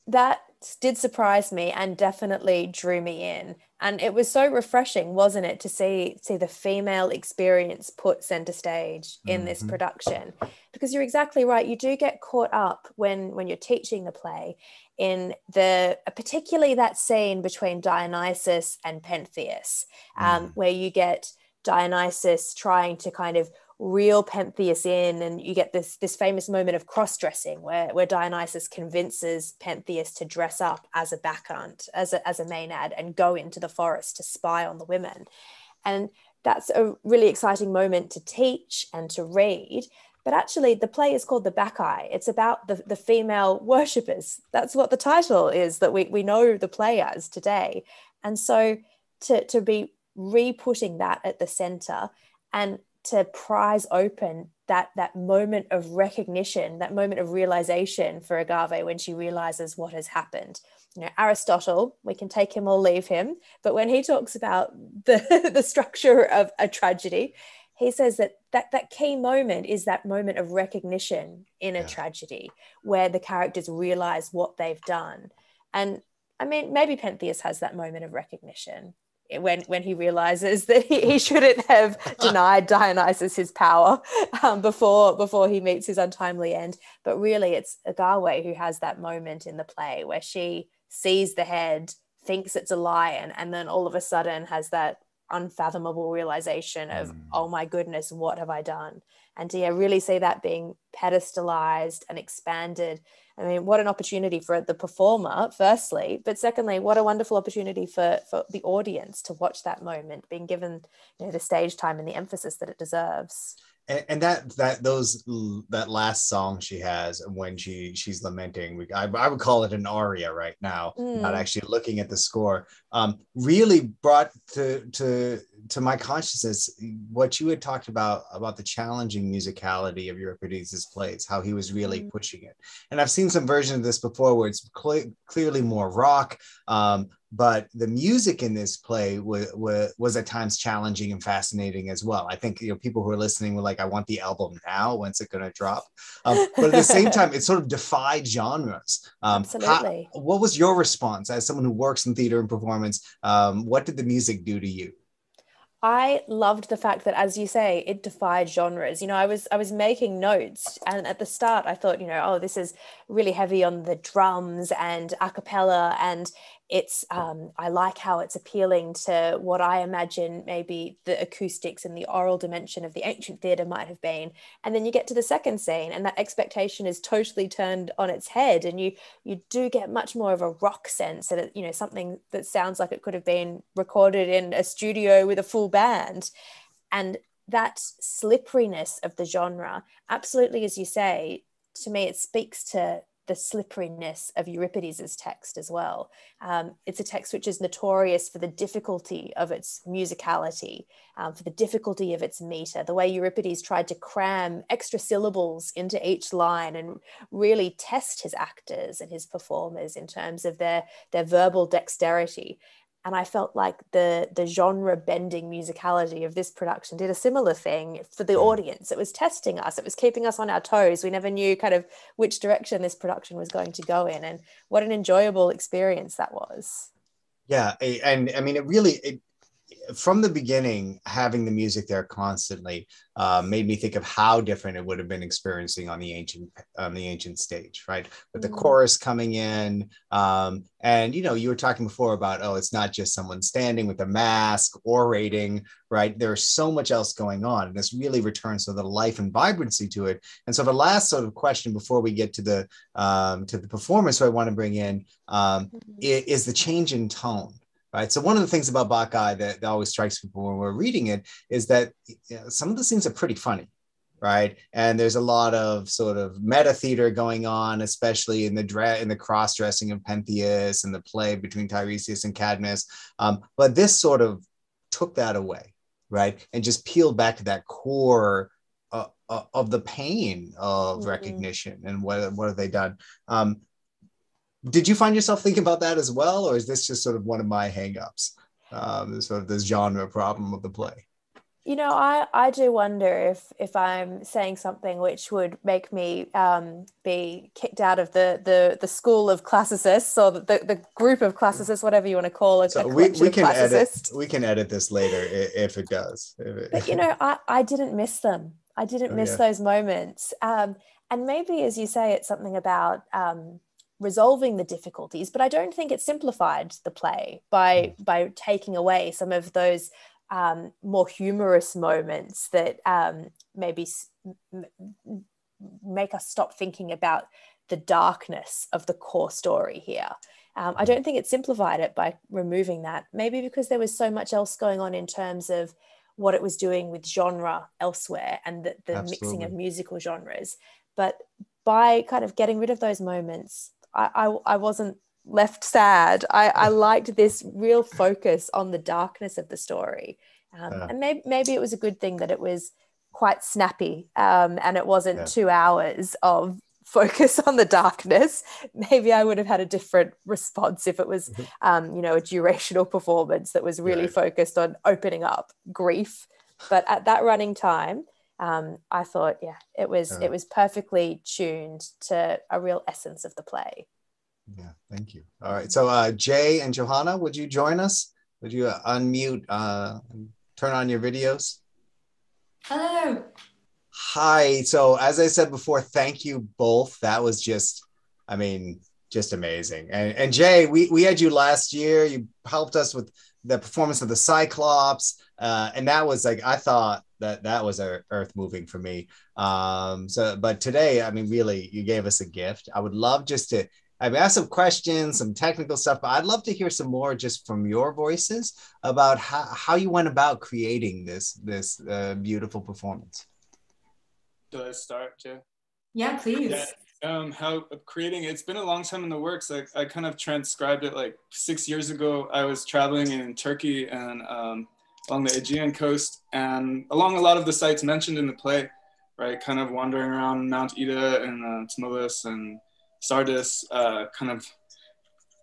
That did surprise me and definitely drew me in and it was so refreshing wasn't it to see see the female experience put center stage in this Mhm. production because you're exactly right you do get caught up when when you're teaching the play in the particularly that scene between dionysus and pentheus um, Mm. where you get dionysus trying to kind of reel Pentheus in, and you get this this famous moment of cross dressing where where Dionysus convinces Pentheus to dress up as a bacchant, as a as a maenad, and go into the forest to spy on the women, and that's a really exciting moment to teach and to read. But actually, the play is called the Bacchae. It's about the, the female worshippers. That's what the title is that we, we know the play as today. And so to, to be re-putting that at the center and to prize open that that moment of recognition that moment of realization for agave when she realizes what has happened. You know aristotle we can take him or leave him but when he talks about the the structure of a tragedy he says that that that key moment is that moment of recognition in a Yeah. tragedy where the characters realize what they've done. And i mean maybe pentheus has that moment of recognition when when he realizes that he, he shouldn't have denied Dionysus his power um, before before he meets his untimely end. But really, it's Agave who has that moment in the play where she sees the head, thinks it's a lion, and then all of a sudden has that unfathomable realization of, Mm. oh my goodness, what have I done? And to yeah, really see that being pedestalized and expanded. I mean, what an opportunity for the performer, firstly, but secondly, what a wonderful opportunity for for the audience to watch that moment, being given you know the stage time and the emphasis that it deserves. And, and that that those that last song she has when she she's lamenting we, I, I would call it an aria right now not Mm. actually looking at the score um really brought to to to my consciousness what you had talked about about the challenging musicality of Euripides' plays how he was really Mm. pushing it and I've seen some version of this before where it's cle- clearly more rock um but the music in this play was, was, was at times challenging and fascinating as well. I think you know people who are listening were like, "I want the album now. When's it going to drop?" Um, but at the same time, it sort of defied genres. Um, how- Absolutely. what was your response as someone who works in theater and performance? Um, what did the music do to you? I loved the fact that, as you say, it defied genres. You know, I was I was making notes, and at the start, I thought, you know, oh, this is really heavy on the drums and a cappella, and it's um, I like how it's appealing to what I imagine maybe the acoustics and the oral dimension of the ancient theatre might have been. And then you get to the second scene, and that expectation is totally turned on its head, and you you do get much more of a rock sense, and you know, something that sounds like it could have been recorded in a studio with a full band, and that slipperiness of the genre, absolutely, as you say, to me, it speaks to the slipperiness of Euripides' text as well. Um, it's a text which is notorious for the difficulty of its musicality, um, for the difficulty of its meter, the way Euripides tried to cram extra syllables into each line and really test his actors and his performers in terms of their, their verbal dexterity. And I felt like the, the genre bending musicality of this production did a similar thing for the audience. It was testing us, it was keeping us on our toes. We never knew kind of which direction this production was going to go in. And what an enjoyable experience that was. Yeah, and I mean, it really it, from the beginning, having the music there constantly uh, made me think of how different it would have been experiencing on the ancient on the ancient stage, right? With the Mm. chorus coming in, um, and you know, you were talking before about oh, it's not just someone standing with a mask orating, right? There's so much else going on, and this really returns to the life and vibrancy to it. And so, the last sort of question before we get to the um, to the performance, I want to bring in um, i- is the change in tone right? So one of the things about bacchae that, that always strikes people when we're reading it is that you know, some of the scenes are pretty funny right? And there's a lot of sort of meta theater going on especially in the dre- in the cross-dressing of pentheus and the play between tiresias and cadmus. Um, but this sort of took that away right? And just peeled back to that core uh, uh, of the pain of Mhm. recognition and what, what have they done. Um, did you find yourself thinking about that as well or is this just sort of one of my hangups um, sort of this genre problem of the play You know, I, I do wonder if if I'm saying something which would make me um, be kicked out of the, the the school of classicists or the, the, group of classicists, whatever you want to call it. so we, we can edit we can edit this later if it does If it- But you know, I, I didn't miss them. I didn't Oh, miss yeah. those moments. Um, and maybe, as you say, it's something about um, resolving the difficulties. But I don't think it simplified the play by Mm. by taking away some of those um, more humorous moments that um, maybe s- m- m- make us stop thinking about the darkness of the core story here. Um, I don't think it simplified it by removing that. Maybe because there was so much else going on in terms of what it was doing with genre elsewhere and the, the mixing of musical genres. But by kind of getting rid of those moments, I, I, I wasn't left sad. I, I liked this real focus on the darkness of the story. Um, Yeah. and maybe, maybe it was a good thing that it was quite snappy um, and it wasn't Yeah. two hours of focus on the darkness maybe i would have had a different response if it was um, you know a durational performance that was really Right. focused on opening up grief but at that running time um, i thought yeah it was Yeah. it was perfectly tuned to a real essence of the play yeah thank you all right so uh, jay and johanna would you join us would you uh, unmute, uh, and turn on your videos? Hello. Hi. So, as I said before, thank you both. That was just, I mean, just amazing. And, and Jay, we, we had you last year. You helped us with the performance of the Cyclops. Uh, and that was like, I thought that that was earth moving for me. Um, so, but today, I mean, really, you gave us a gift. I would love just to, I've asked some questions, some technical stuff, but I'd love to hear some more just from your voices about how, how you went about creating this, this uh, beautiful performance. Should I start, Jay? Yeah, please. Yeah. Um, how creating it's been a long time in the works. I, I kind of transcribed it like six years ago. I was traveling in Turkey and um, along the Aegean coast and along a lot of the sites mentioned in the play, right? Kind of wandering around Mount Ida and uh, Tmolus and Sardis, uh, kind of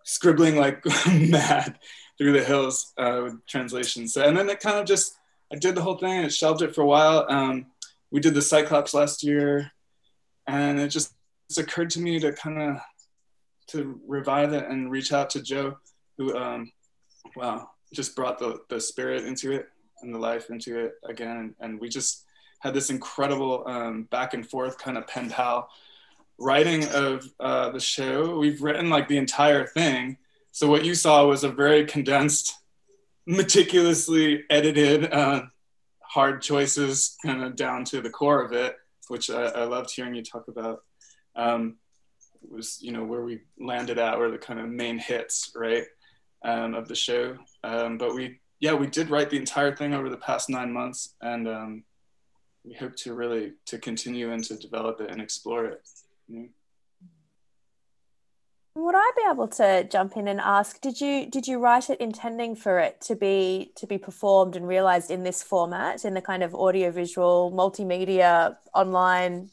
scribbling like mad through the hills uh, with translations. So, and then it kind of just, I did the whole thing and shelved it for a while. Um, we did the Cyclops last year, and it just it's occurred to me to kind of to revive it and reach out to Joe, who um, wow just brought the the spirit into it and the life into it again, and, we just had this incredible um, back and forth kind of pen pal writing of uh, the show. We've written like the entire thing, so what you saw was a very condensed, meticulously edited. Uh, hard choices kind of down to the core of it, which I, I loved hearing you talk about. Um, was you know where we landed at were the kind of main hits right um, of the show um, but we yeah we did write the entire thing over the past nine months and um, we hope to really to continue and to develop it and explore it you know? Would I be able to jump in and ask, did you did you write it intending for it to be to be performed and realized in this format, in the kind of audiovisual, multimedia, online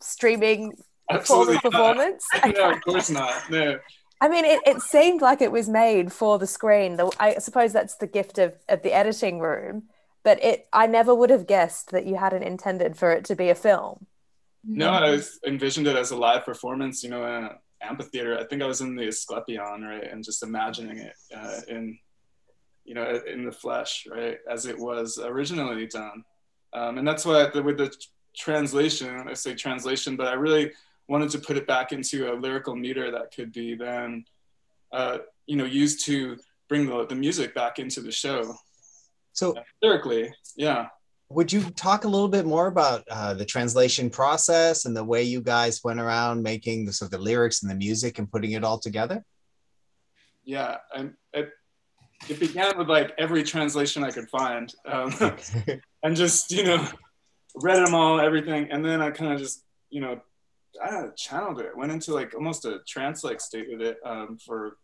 streaming of performance? no, of course not. No. I mean, it, it seemed like it was made for the screen. The, I suppose that's the gift of, of the editing room. But it, I never would have guessed that you hadn't intended for it to be a film. No, I envisioned it as a live performance. You know, in a amphitheater. I think I was in the Asclepion, right, and just imagining it uh, in, you know, in the flesh, right, as it was originally done. Um, and that's why the, with the translation, I say translation, but I really wanted to put it back into a lyrical meter that could be then, uh, you know, used to bring the, the music back into the show. So uh, lyrically, yeah. Would you talk a little bit more about uh, the translation process and the way you guys went around making the, of the lyrics and the music and putting it all together? Yeah, and it, it began with like every translation I could find, um, and just you know read them all, everything, and then I kind of just you know I channeled it, went into like almost a trance-like state with it um, for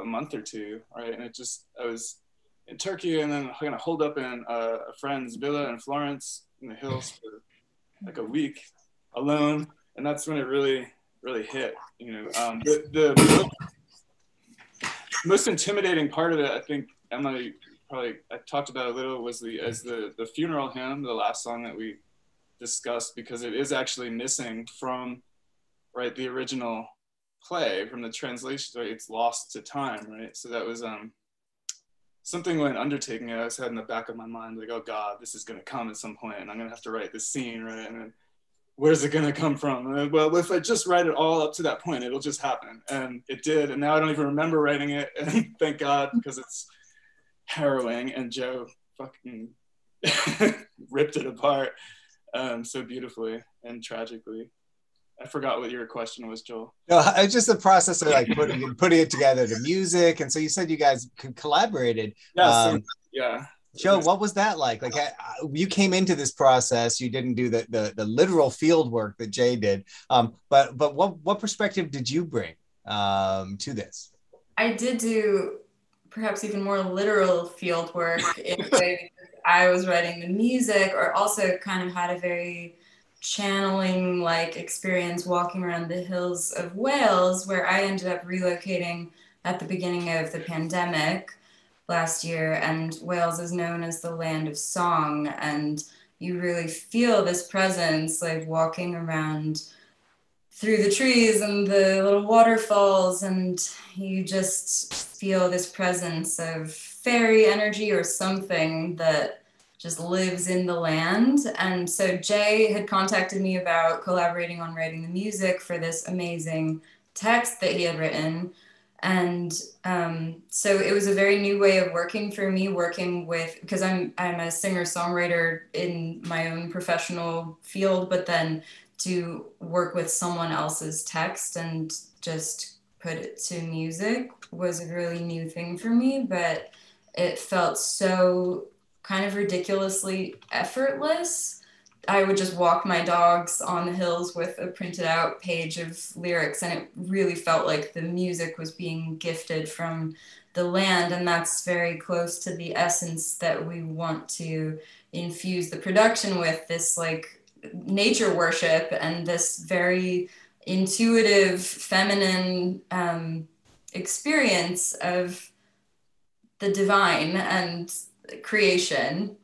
a month or two, right? And it just I was in Turkey, and then kind of holed up in uh, a friend's villa in Florence in the hills for like a week alone, and that's when it really really hit. You know, um, the, the most, most intimidating part of it, I think Emily probably I talked about a little was the as the the funeral hymn, the last song that we discussed, because it is actually missing from right the original play from the translation. Right, it's lost to time. Right, so that was um something when undertaking it, I was had in the back of my mind, like, oh God, this is gonna come at some point, and I'm gonna have to write this scene, right? And then where's it gonna come from? And, well, if I just write it all up to that point, it'll just happen, and it did. And now I don't even remember writing it, and thank God because it's harrowing. And Joe fucking ripped it apart um, so beautifully and tragically. I forgot what your question was, Joel. No, it's just the process of like putting putting it together, the music, and so you said you guys collaborated. Yeah, um, so, yeah. Joe, what was that like? Like you came into this process, you didn't do the the, the literal field work that Jay did, um, but but what what perspective did you bring um, to this? I did do perhaps even more literal field work in I was writing the music, or also kind of had a very channeling like experience walking around the hills of Wales, where I ended up relocating at the beginning of the pandemic last year. And Wales is known as the land of song. And you really feel this presence, like walking around through the trees and the little waterfalls, and you just feel this presence of fairy energy or something that just lives in the land. And so Jay had contacted me about collaborating on writing the music for this amazing text that he had written. And um, so it was a very new way of working for me, working with because I'm I'm a singer songwriter in my own professional field, but then to work with someone else's text and just put it to music was a really new thing for me, but it felt so kind of ridiculously effortless. I would just walk my dogs on the hills with a printed out page of lyrics, and it really felt like the music was being gifted from the land. And that's very close to the essence that we want to infuse the production with this like nature worship and this very intuitive feminine um, experience of the divine and creation.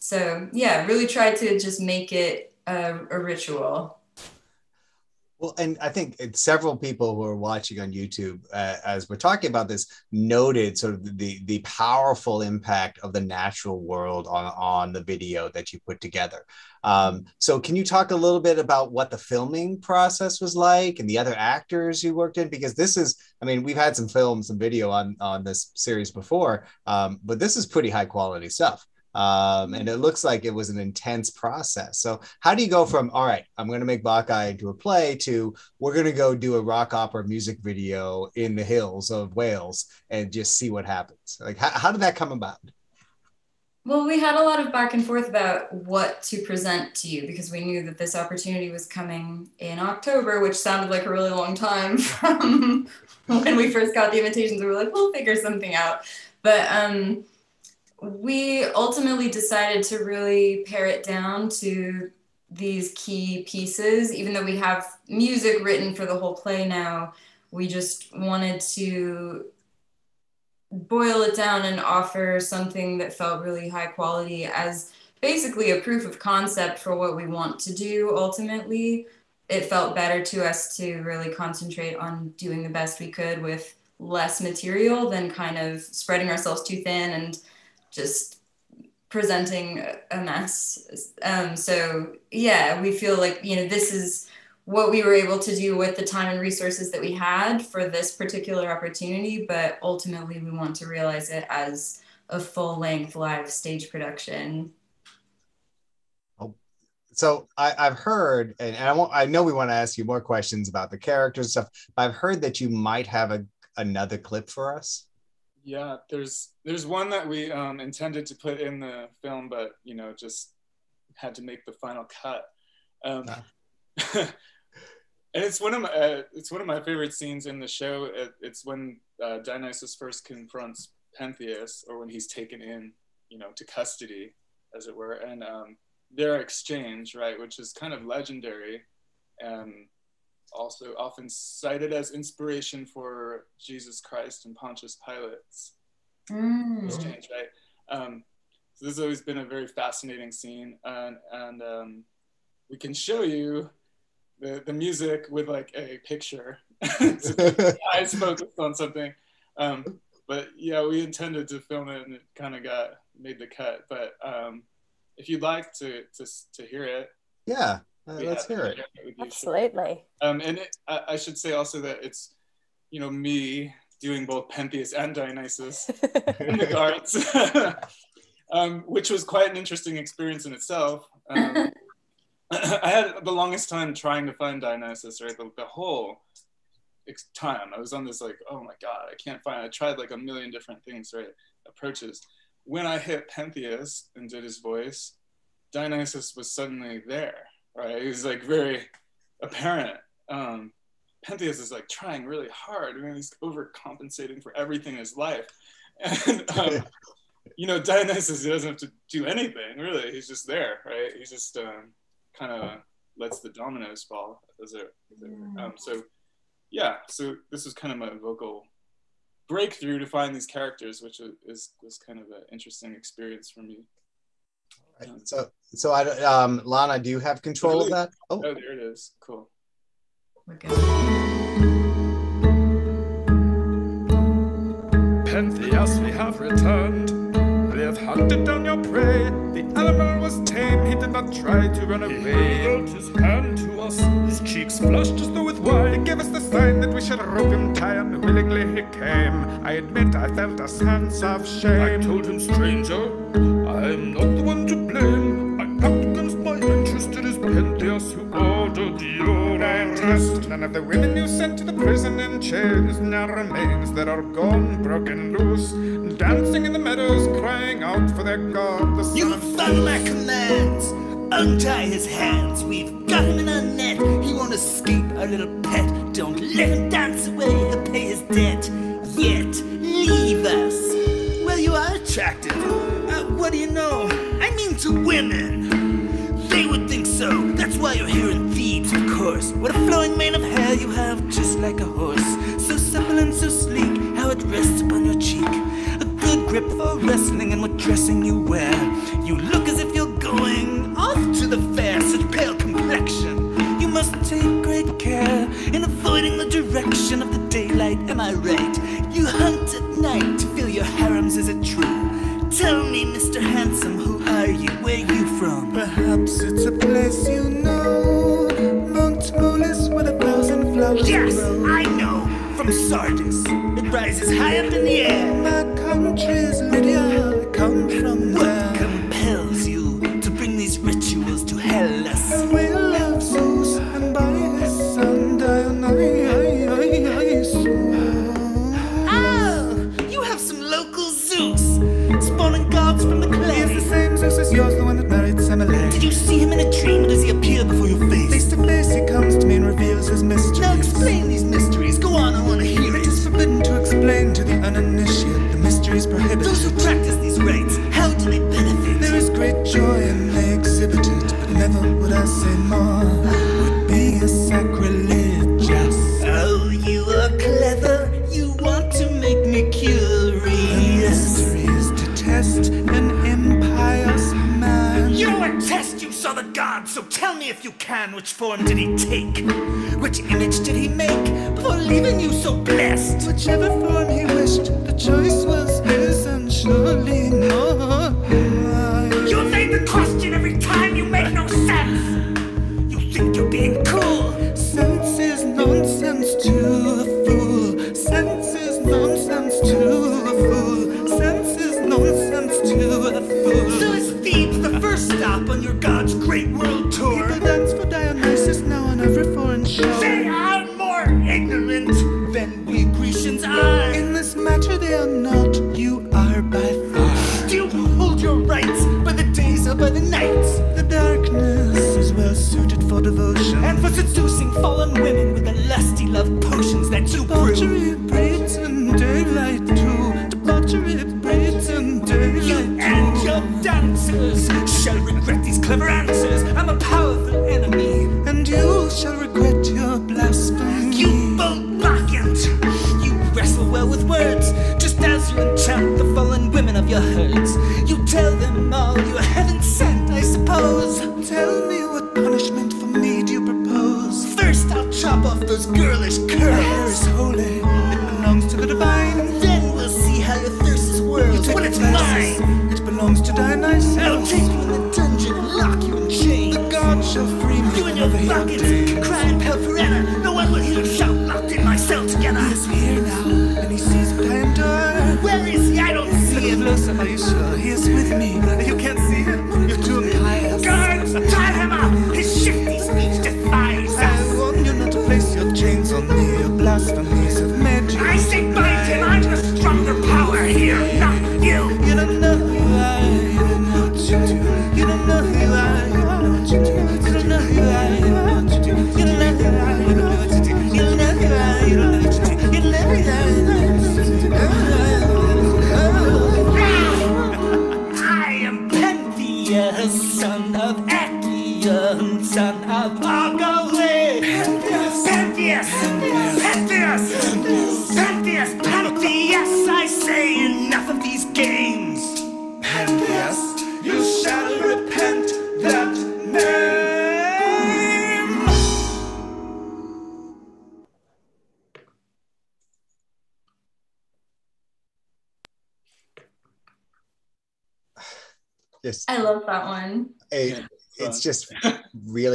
So yeah really tried to just make it a, a ritual Well, and I think several people who are watching on YouTube uh, as we're talking about this noted sort of the the powerful impact of the natural world on on the video that you put together. Um, so, can you talk a little bit about what the filming process was like and the other actors you worked in? Because this is, I mean, we've had some films and video on on this series before, um, but this is pretty high quality stuff. Um, and it looks like it was an intense process. So, how do you go from all right, I'm going to make Bacchae into a play to we're going to go do a rock opera music video in the hills of Wales and just see what happens? Like, how, how did that come about? well we had a lot of back and forth about what to present to you because we knew that this opportunity was coming in october which sounded like a really long time from when we first got the invitations we were like we'll figure something out but um we ultimately decided to really pare it down to these key pieces. Even though we have music written for the whole play now, we just wanted to boil it down and offer something that felt really high quality as basically a proof of concept for what we want to do ultimately. It felt better to us to really concentrate on doing the best we could with less material than kind of spreading ourselves too thin and just presenting a mess. Um, so yeah, we feel like you know this is what we were able to do with the time and resources that we had for this particular opportunity, but ultimately we want to realize it as a full length live stage production. So I, I've heard, and, and I, won't, I know we want to ask you more questions about the characters and stuff. But I've heard that you might have a, another clip for us. Yeah, there's there's one that we um, intended to put in the film, but you know, just had to make the final cut. Um, and it's one of my uh, it's one of my favorite scenes in the show. It, it's when uh, Dionysus first confronts Pentheus, or when he's taken in, you know, to custody, as it were, and um, their exchange, right, which is kind of legendary, and also often cited as inspiration for Jesus Christ and Pontius Pilate's Mm. exchange, right? Um, so this has always been a very fascinating scene, and, and um, we can show you the, the music with like a picture. Eyes focused on something, um, but yeah, we intended to film it, and it kind of got made the cut. But um, if you'd like to to, to hear it, yeah, uh, let's hear it. share with you. Absolutely. Um, and it, I, I should say also that it's, you know, me doing both Pentheus and Dionysus in the guards, um, which was quite an interesting experience in itself. Um, I had the longest time trying to find Dionysus, right? The, the whole ex- time I was on this like, oh my god, I can't find. I tried like a million different things, right? Approaches. When I hit Pentheus and did his voice, Dionysus was suddenly there, right? He was like very apparent. Um, Pentheus is like trying really hard. I mean, he's overcompensating for everything in his life. And, um, you know, Dionysus he doesn't have to do anything really. He's just there, right? He just um, kind of lets the dominoes fall. As it, um, so, yeah. So this was kind of my vocal breakthrough to find these characters, which is, is was kind of an interesting experience for me. So, so I, um, Lana, do you have control of that? Oh. oh, there it is. Cool. we. Pentheus, we have returned. We have hunted down your prey. The animal was tame. He did not try to run away. He held his hand to us. His cheeks flushed as though with wine. He gave us the sign that we should rope him, tie him. Willingly he came. I admit I felt a sense of shame. I told him, stranger, I'm not the one to blame. I'm not against my interest. It is Pentheus who ordered your arrest. None of the women you sent to the prison in chains now remains that are gone, broken loose, dancing in the meadows, crying out for their god. The you have followed my commands. Untie his hands. We've got him in a net. He won't escape, our little pet. Don't let him dance away. He'll pay his debt. Yet, leave us. Well, you are attractive what do you know? I mean to women. They would think so. That's why you're here in Thebes, of course. What a flowing mane of hair you have, just like a horse. So supple and so sleek, how it rests upon your cheek. A good grip for wrestling and what dressing you wear. rises high up in the air. My country's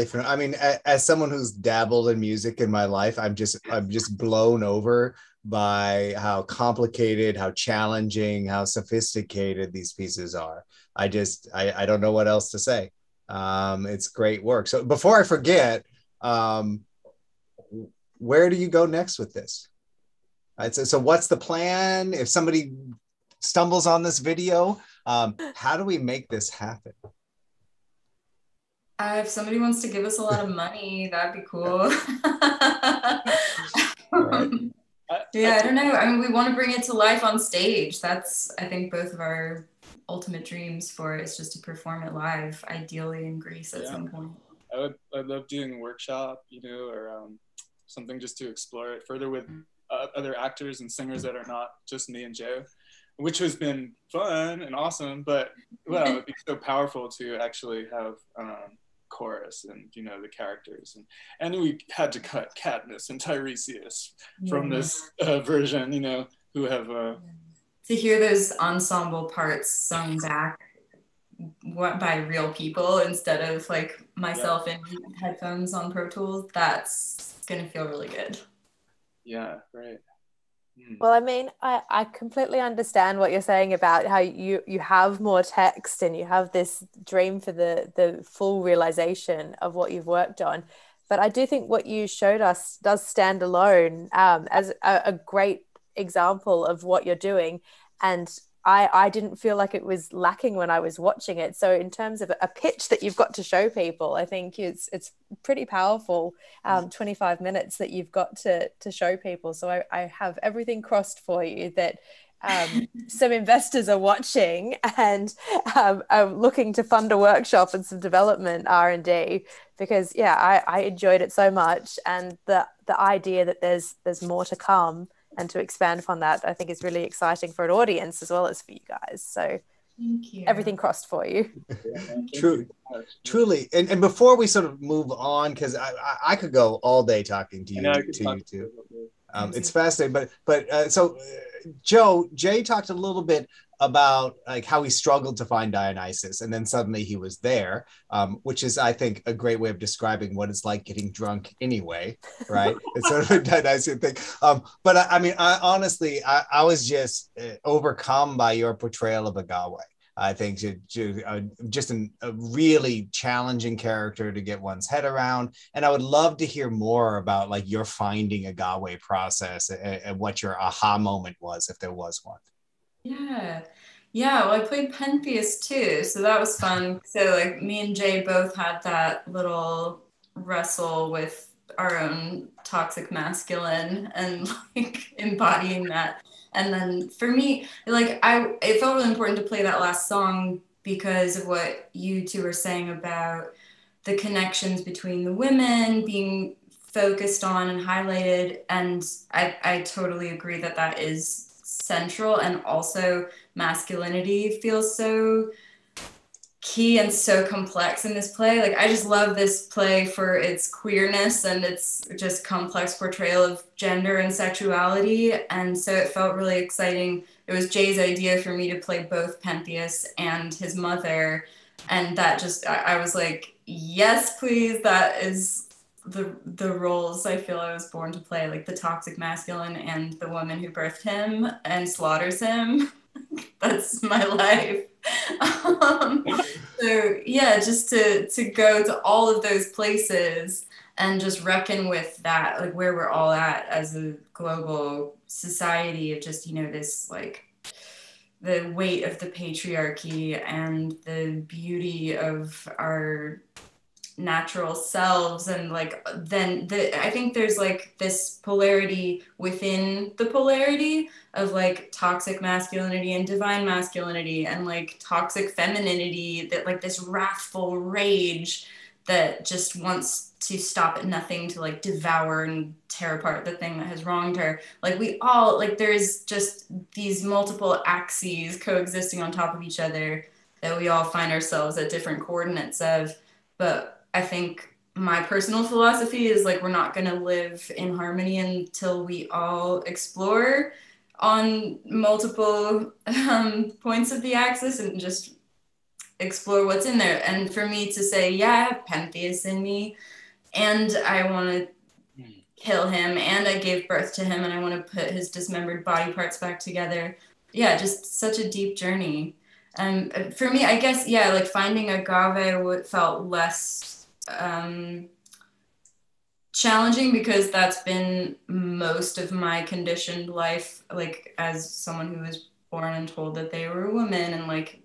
really fun. I mean, as someone who's dabbled in music in my life, I'm just I'm just blown over by how complicated, how challenging, how sophisticated these pieces are. I just I, I don't know what else to say. Um, it's great work. So before I forget, um, where do you go next with this? Right, so, so what's the plan? If somebody stumbles on this video, um, how do we make this happen? Uh, if somebody wants to give us a lot of money, that'd be cool. Right. I- yeah, I don't know. I mean, we want to bring it to life on stage. That's, I think, both of our ultimate dreams for it is just to perform it live, ideally in Greece at Yeah. some point. I would I love doing a workshop, you know, or um, something just to explore it further with uh, other actors and singers that are not just me and Joe, which has been fun and awesome. But well, it'd be so powerful to actually have um, chorus and you know the characters and and we had to cut Cadmus and Tiresias from Yeah. this uh, version, you know, who have uh, to hear those ensemble parts sung back what by real people instead of like myself in headphones on Pro Tools, that's gonna feel really good. yeah, right. Hmm. Well, I mean, I, I completely understand what you're saying about how you you have more text and you have this dream for the the full realization of what you've worked on. But I do think what you showed us does stand alone um, as a, a great example of what you're doing. And I, I didn't feel like it was lacking when I was watching it. So in terms of a pitch that you've got to show people, I think it's it's pretty powerful. Um, 25 minutes that you've got to to show people. So I, I have everything crossed for you that um, some investors are watching and um, are looking to fund a workshop and some development R and D because yeah, I, I enjoyed it so much and the the idea that there's there's more to come and to expand upon that I think is really exciting for an audience as well as for you guys. So Thank you. everything crossed for you. True. Truly, and, and before we sort of move on, because I, I I could go all day talking to you know I could to you two. about this. Um, it's fascinating, but but uh, so uh, Joe Jay talked a little bit about like how he struggled to find Dionysus, and then suddenly he was there, um, which is I think a great way of describing what it's like getting drunk anyway, right? it's sort of a Dionysian thing. Um, but I, I mean, I honestly, I, I was just uh, overcome by your portrayal of Agave. I think to, to, uh, just an, a really challenging character to get one's head around. And I would love to hear more about like your finding Agave process and, and what your aha moment was, if there was one. Yeah. Yeah, well, I played Pentheus too, so that was fun. So, like, me and Jay both had that little wrestle with our own toxic masculine and like embodying that. And then for me, like, I it felt really important to play that last song because of what you two were saying about the connections between the women being focused on and highlighted. And I, I totally agree that that is central and also masculinity feels so key and so complex in this play. Like i just love this play for its queerness and its just complex portrayal of gender and sexuality. And so it felt really exciting. It was jay's idea for me to play both pentheus and his mother. And that just i, I was like yes please that is the the roles I feel I was born to play, like the toxic masculine and the woman who birthed him and slaughters him. That's my life. Um, so yeah, just to to go to all of those places and just reckon with that, like where we're all at as a global society of just you know this like the weight of the patriarchy and the beauty of our natural selves and like then the i think there's like this polarity within the polarity of like toxic masculinity and divine masculinity and like toxic femininity that like this wrathful rage that just wants to stop at nothing to like devour and tear apart the thing that has wronged her. Like we all like there's just these multiple axes coexisting on top of each other that we all find ourselves at different coordinates of. But I think my personal philosophy is like we're not going to live in harmony until we all explore on multiple um, points of the axis and just explore what's in there. And for me to say, yeah, I have Pentheus in me, and I want to kill him, and I gave birth to him, and I want to put his dismembered body parts back together. Yeah, just such a deep journey. And um, for me, I guess, yeah, like finding agave felt less um, challenging because that's been most of my conditioned life, like as someone who was born and told that they were a woman and like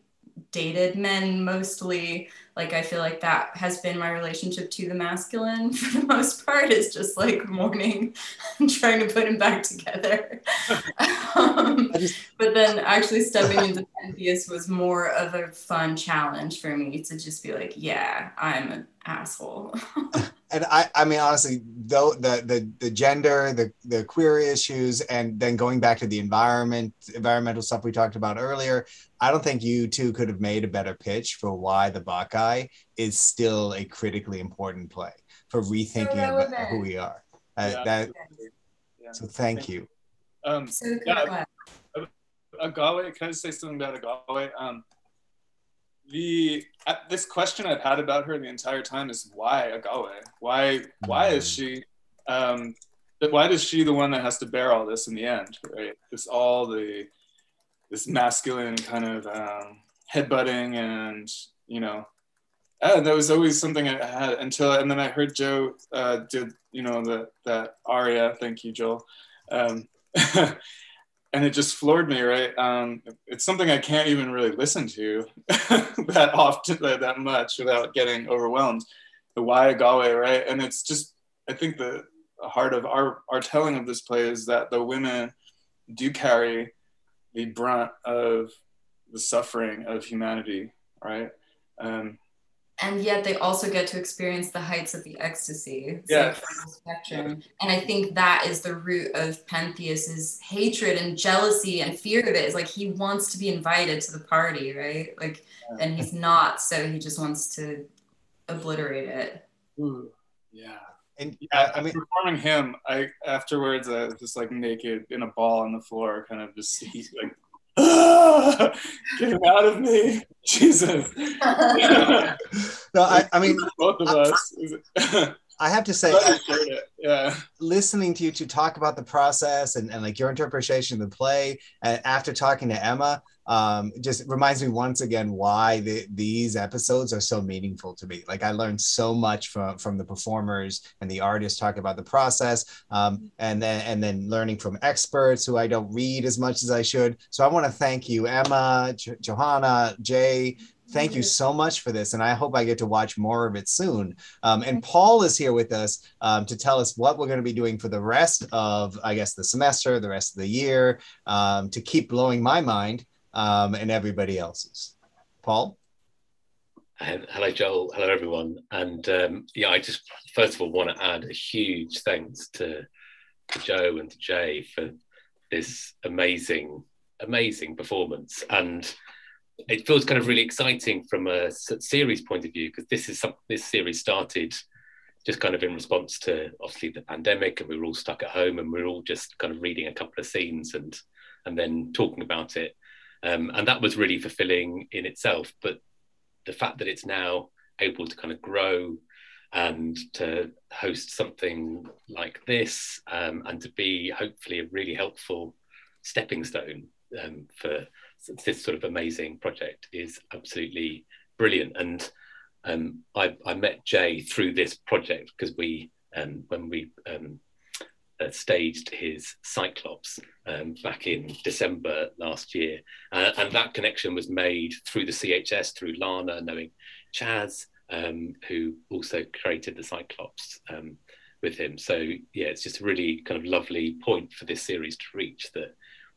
dated men mostly like i feel like that has been my relationship to the masculine for the most part is just like mourning and trying to put him back together. Um, just- but then actually stepping into Pentheus was more of a fun challenge for me to just be like yeah i'm an asshole and I, I mean, honestly, though the the the gender, the the queer issues, and then going back to the environment, environmental stuff we talked about earlier, I don't think you two could have made a better pitch for why the Bacchae is still a critically important play for rethinking about who we are. Uh, Yeah. that Yeah. so thank you. Um, so good Yeah. agave. Can I just say something about agave? Um, the uh, this question I've had about her the entire time is why agave? Why why is she? Um, why is she the one that has to bear all this in the end? Right? This all the this masculine kind of um, headbutting and you know. Uh, that was always something I had until, and then I heard Joe uh, did, you know, the, that aria. Thank you, Joel. Um, and it just floored me right? Um, it's something i can't even really listen to that often that, much without getting overwhelmed. The why agave right? And it's just i think the heart of our our telling of this play is that the women do carry the brunt of the suffering of humanity right? Um, and yet they also get to experience the heights of the ecstasy It's Yeah. like from the spectrum. And i think that is the root of pentheus's hatred and jealousy and fear of it is like he wants to be invited to the party right? Like and he's not so he just wants to obliterate it. Ooh, yeah. And Yeah, I, I mean, performing him, I afterwards I was just like naked in a ball on the floor, kind of just like, ah, get him out of me, Jesus. no, I, I mean, both of us. I have to say. Yeah, listening to you two talk about the process and, and like your interpretation of the play and after talking to emma um, just reminds me once again why the, these episodes are so meaningful to me. Like i learned so much from from the performers and the artists talking about the process um, and then and then learning from experts who i don't read as much as i should. So i want to thank you emma jo- johanna jay. Thank you so much for this and i hope i get to watch more of it soon. Um, and paul is here with us um, to tell us what we're going to be doing for the rest of i guess the semester the rest of the year um, to keep blowing my mind um, and everybody else's paul hello, Joel. Hello, everyone. And um, yeah, I just first of all want to add a huge thanks to, to Joe and to Jay for this amazing, amazing performance. And it feels kind of really exciting from a series point of view because this is some, this series started just kind of in response to obviously the pandemic, and we were all stuck at home, and we were all just kind of reading a couple of scenes and and then talking about it. Um, and that was really fulfilling in itself. But the fact that it's now able to kind of grow and to host something like this um, and to be hopefully a really helpful stepping stone um, for this sort of amazing project is absolutely brilliant. And um, I, I met Jay through this project because we, um, when we um, uh, staged his Cyclops um, back in December last year. Uh, and that connection was made through the CHS, through Lana, knowing Chaz, um, who also created the Cyclops um, with him. So, yeah, it's just a really kind of lovely point for this series to reach that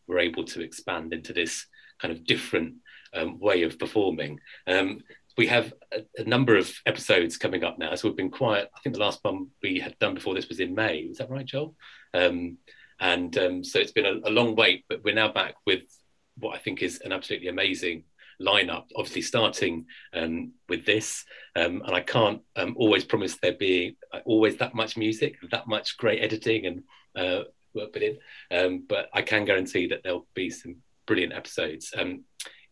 we're able to expand into this kind of different um, way of performing we have a, a, number of episodes coming up now. So we've been quiet. I think the last one we had done before this was in May. Is that right, Joel? Um, and um, so it's been a, a, long wait, but we're now back with what I think is an absolutely amazing lineup. Obviously, starting um, with this, um, and I can't um, always promise there being uh, always that much music, that much great editing and uh, work put in. Um, but I can guarantee that there'll be some brilliant episodes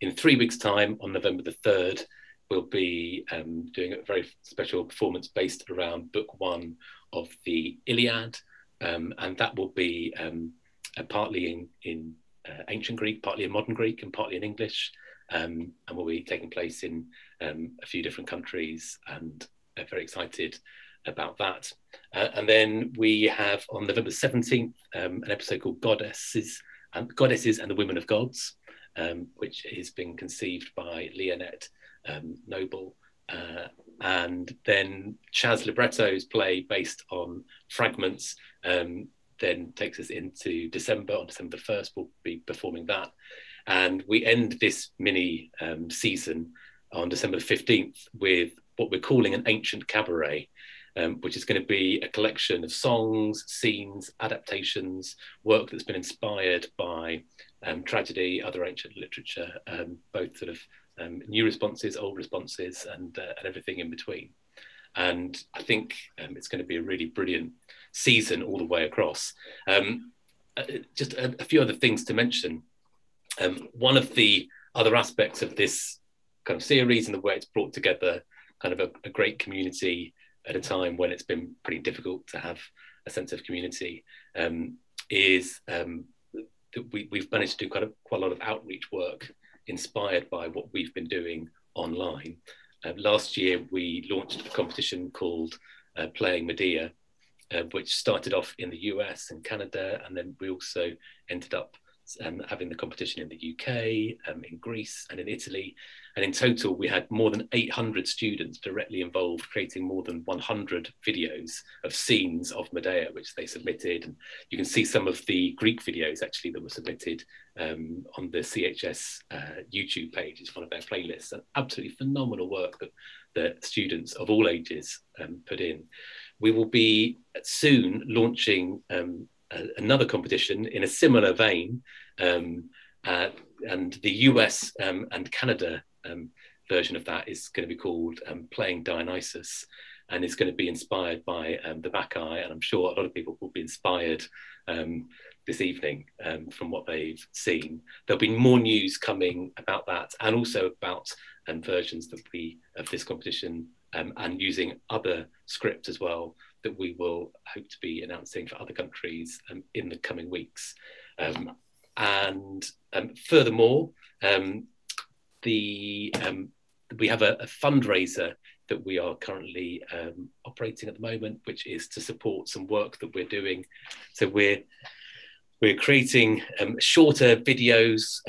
in three weeks' time on November the 3rd, will be um, doing a very special performance based around book one of the Iliad, um, and that will be um, uh, partly in, in uh, ancient Greek, partly in modern Greek, and partly in English, um, and will be taking place in um, a few different countries, and uh, very excited about that. Uh, and then we have on November 17th um, an episode called Goddesses and Goddesses and the Women of Gods, which is being conceived by Leonette um, Noble. Uh, and then Chaz Libretto's play based on fragments um, then takes us into December. On December 1st, we'll be performing that. And we end this mini um, season on December 15th with what we're calling an ancient cabaret, um, which is going to be a collection of songs, scenes, adaptations, work that's been inspired by um, tragedy, other ancient literature, um, both sort of um, new responses, old responses, and, uh, and everything in between. And I think um, it's going to be a really brilliant season all the way across. Um, uh, just a, a, few other things to mention. one of the other aspects of this kind of series and the way it's brought together kind of a, a great community at a time when it's been pretty difficult to have a sense of community um, is um, that we, have managed to do quite a, quite a lot of outreach work inspired by what we've been doing online. Uh, last year, we launched a competition called uh, Playing Medea, uh, which started off in the US and Canada, and then we also ended up um, having the competition in the UK, um, in Greece, and in Italy. And in total, we had more than 800 students directly involved, creating more than 100 videos of scenes of Medea, which they submitted. And you can see some of the Greek videos actually that were submitted um, on the CHS uh, YouTube page. It's one of their playlists. And absolutely phenomenal work that the students of all ages um, put in. We will be soon launching um, another competition in a similar vein. Um, uh, and the US um, and Canada um, version of that is going to be called um, Playing Dionysus and is going to be inspired by um, the Bacchae. And I'm sure a lot of people will be inspired um, this evening from what they've seen. There'll be more news coming about that and also about versions that we of this competition and using other scripts as well that we will hope to be announcing for other countries um, in the coming weeks. Um, and um, furthermore, um, the um, we have a, a, fundraiser that we are currently um, operating at the moment, which is to support some work that we're doing. So we're we're creating shorter videos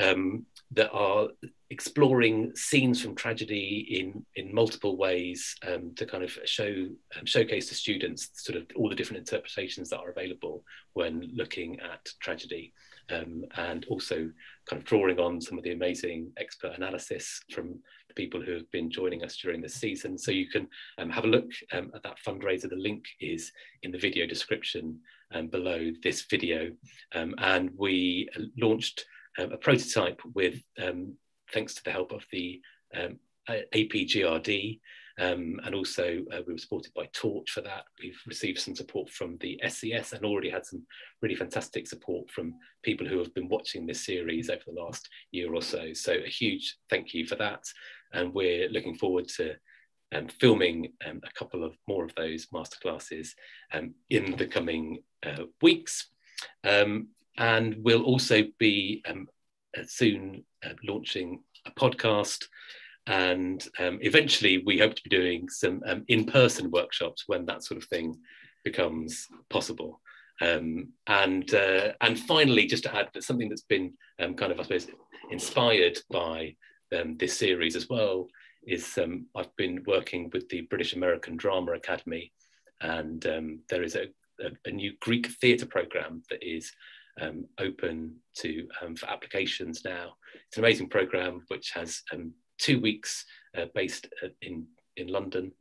that are exploring scenes from tragedy in in multiple ways um, to kind of show um, showcase to students sort of all the different interpretations that are available when looking at tragedy um, and also kind of drawing on some of the amazing expert analysis from the people who have been joining us during this season. So you can um, have a look um, at that fundraiser. The link is in the video description um, below this video. And we launched a prototype with um, thanks to the help of the um, APGRD, um, and also uh, we were supported by Torch for that. We've received some support from the SCS and already had some really fantastic support from people who have been watching this series over the last year or so. So a huge thank you for that. And we're looking forward to um, filming um, a couple of more of those masterclasses um, in the coming uh, weeks. Um, and we'll also be um, uh, soon uh, launching a podcast. And um, eventually, we hope to be doing some um, in person workshops when that sort of thing becomes possible. Um, and uh, and finally, just to add that something that's been um, kind of, I suppose, inspired by um, this series as well is um, I've been working with the British American Drama Academy, and there is a, a, a new Greek theatre program that is um, open to um, for applications now. It's an amazing program which has um, two weeks uh, based in in London,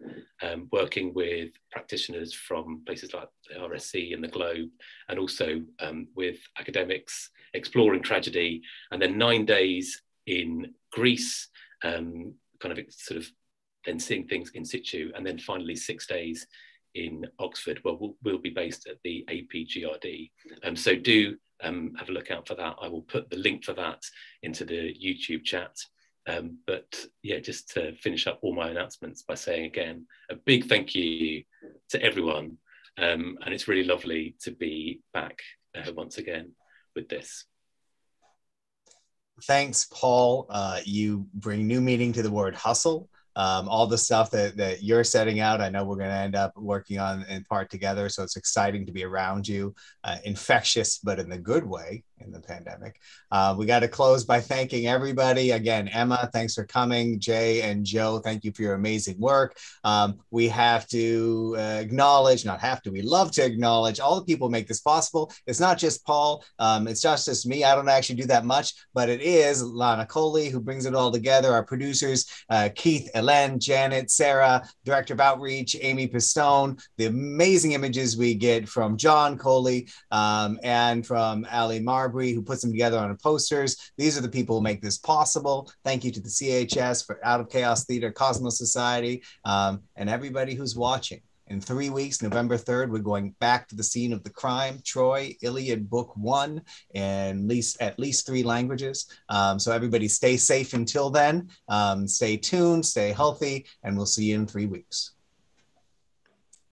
um, working with practitioners from places like the RSC and the Globe, and also um, with academics exploring tragedy, and then nine days in Greece, um, kind of sort of then seeing things in situ, and then finally six days in Oxford, where we'll, we'll be based at the APGRD. Um, so do um, have a look out for that. I will put the link for that into the YouTube chat. Um, but yeah, just to finish up all my announcements by saying again, a big thank you to everyone. Um, and it's really lovely to be back uh, once again with this. Thanks, Paul. Uh, you bring new meaning to the word hustle um, all the stuff that, that you're setting out. I know we're going to end up working on in part together. So it's exciting to be around you, uh, infectious, but in the good way in the pandemic. Uh, we got to close by thanking everybody. Again, Emma, thanks for coming. Jay and Joe, thank you for your amazing work. Um, we have to uh, acknowledge, not have to, we love to acknowledge all the people make this possible. It's not just Paul, um, it's not just me. I don't actually do that much, but it is Lanah Koelle who brings it all together. Our producers, uh, Keith, Len, Janet, Sarah, Director of Outreach, Amy Pistone, the amazing images we get from John Coley um, and from Ali Marbury, who puts them together on the posters. These are the people who make this possible. Thank you to the CHS for Out of Chaos Theater, Kosmos Society, um, and everybody who's watching. In three weeks, November 3rd, we're going back to the scene of the crime, Troy, Iliad Book One, in least at least three languages. Um, so everybody stay safe until then. Um, stay tuned, stay healthy, and we'll see you in three weeks.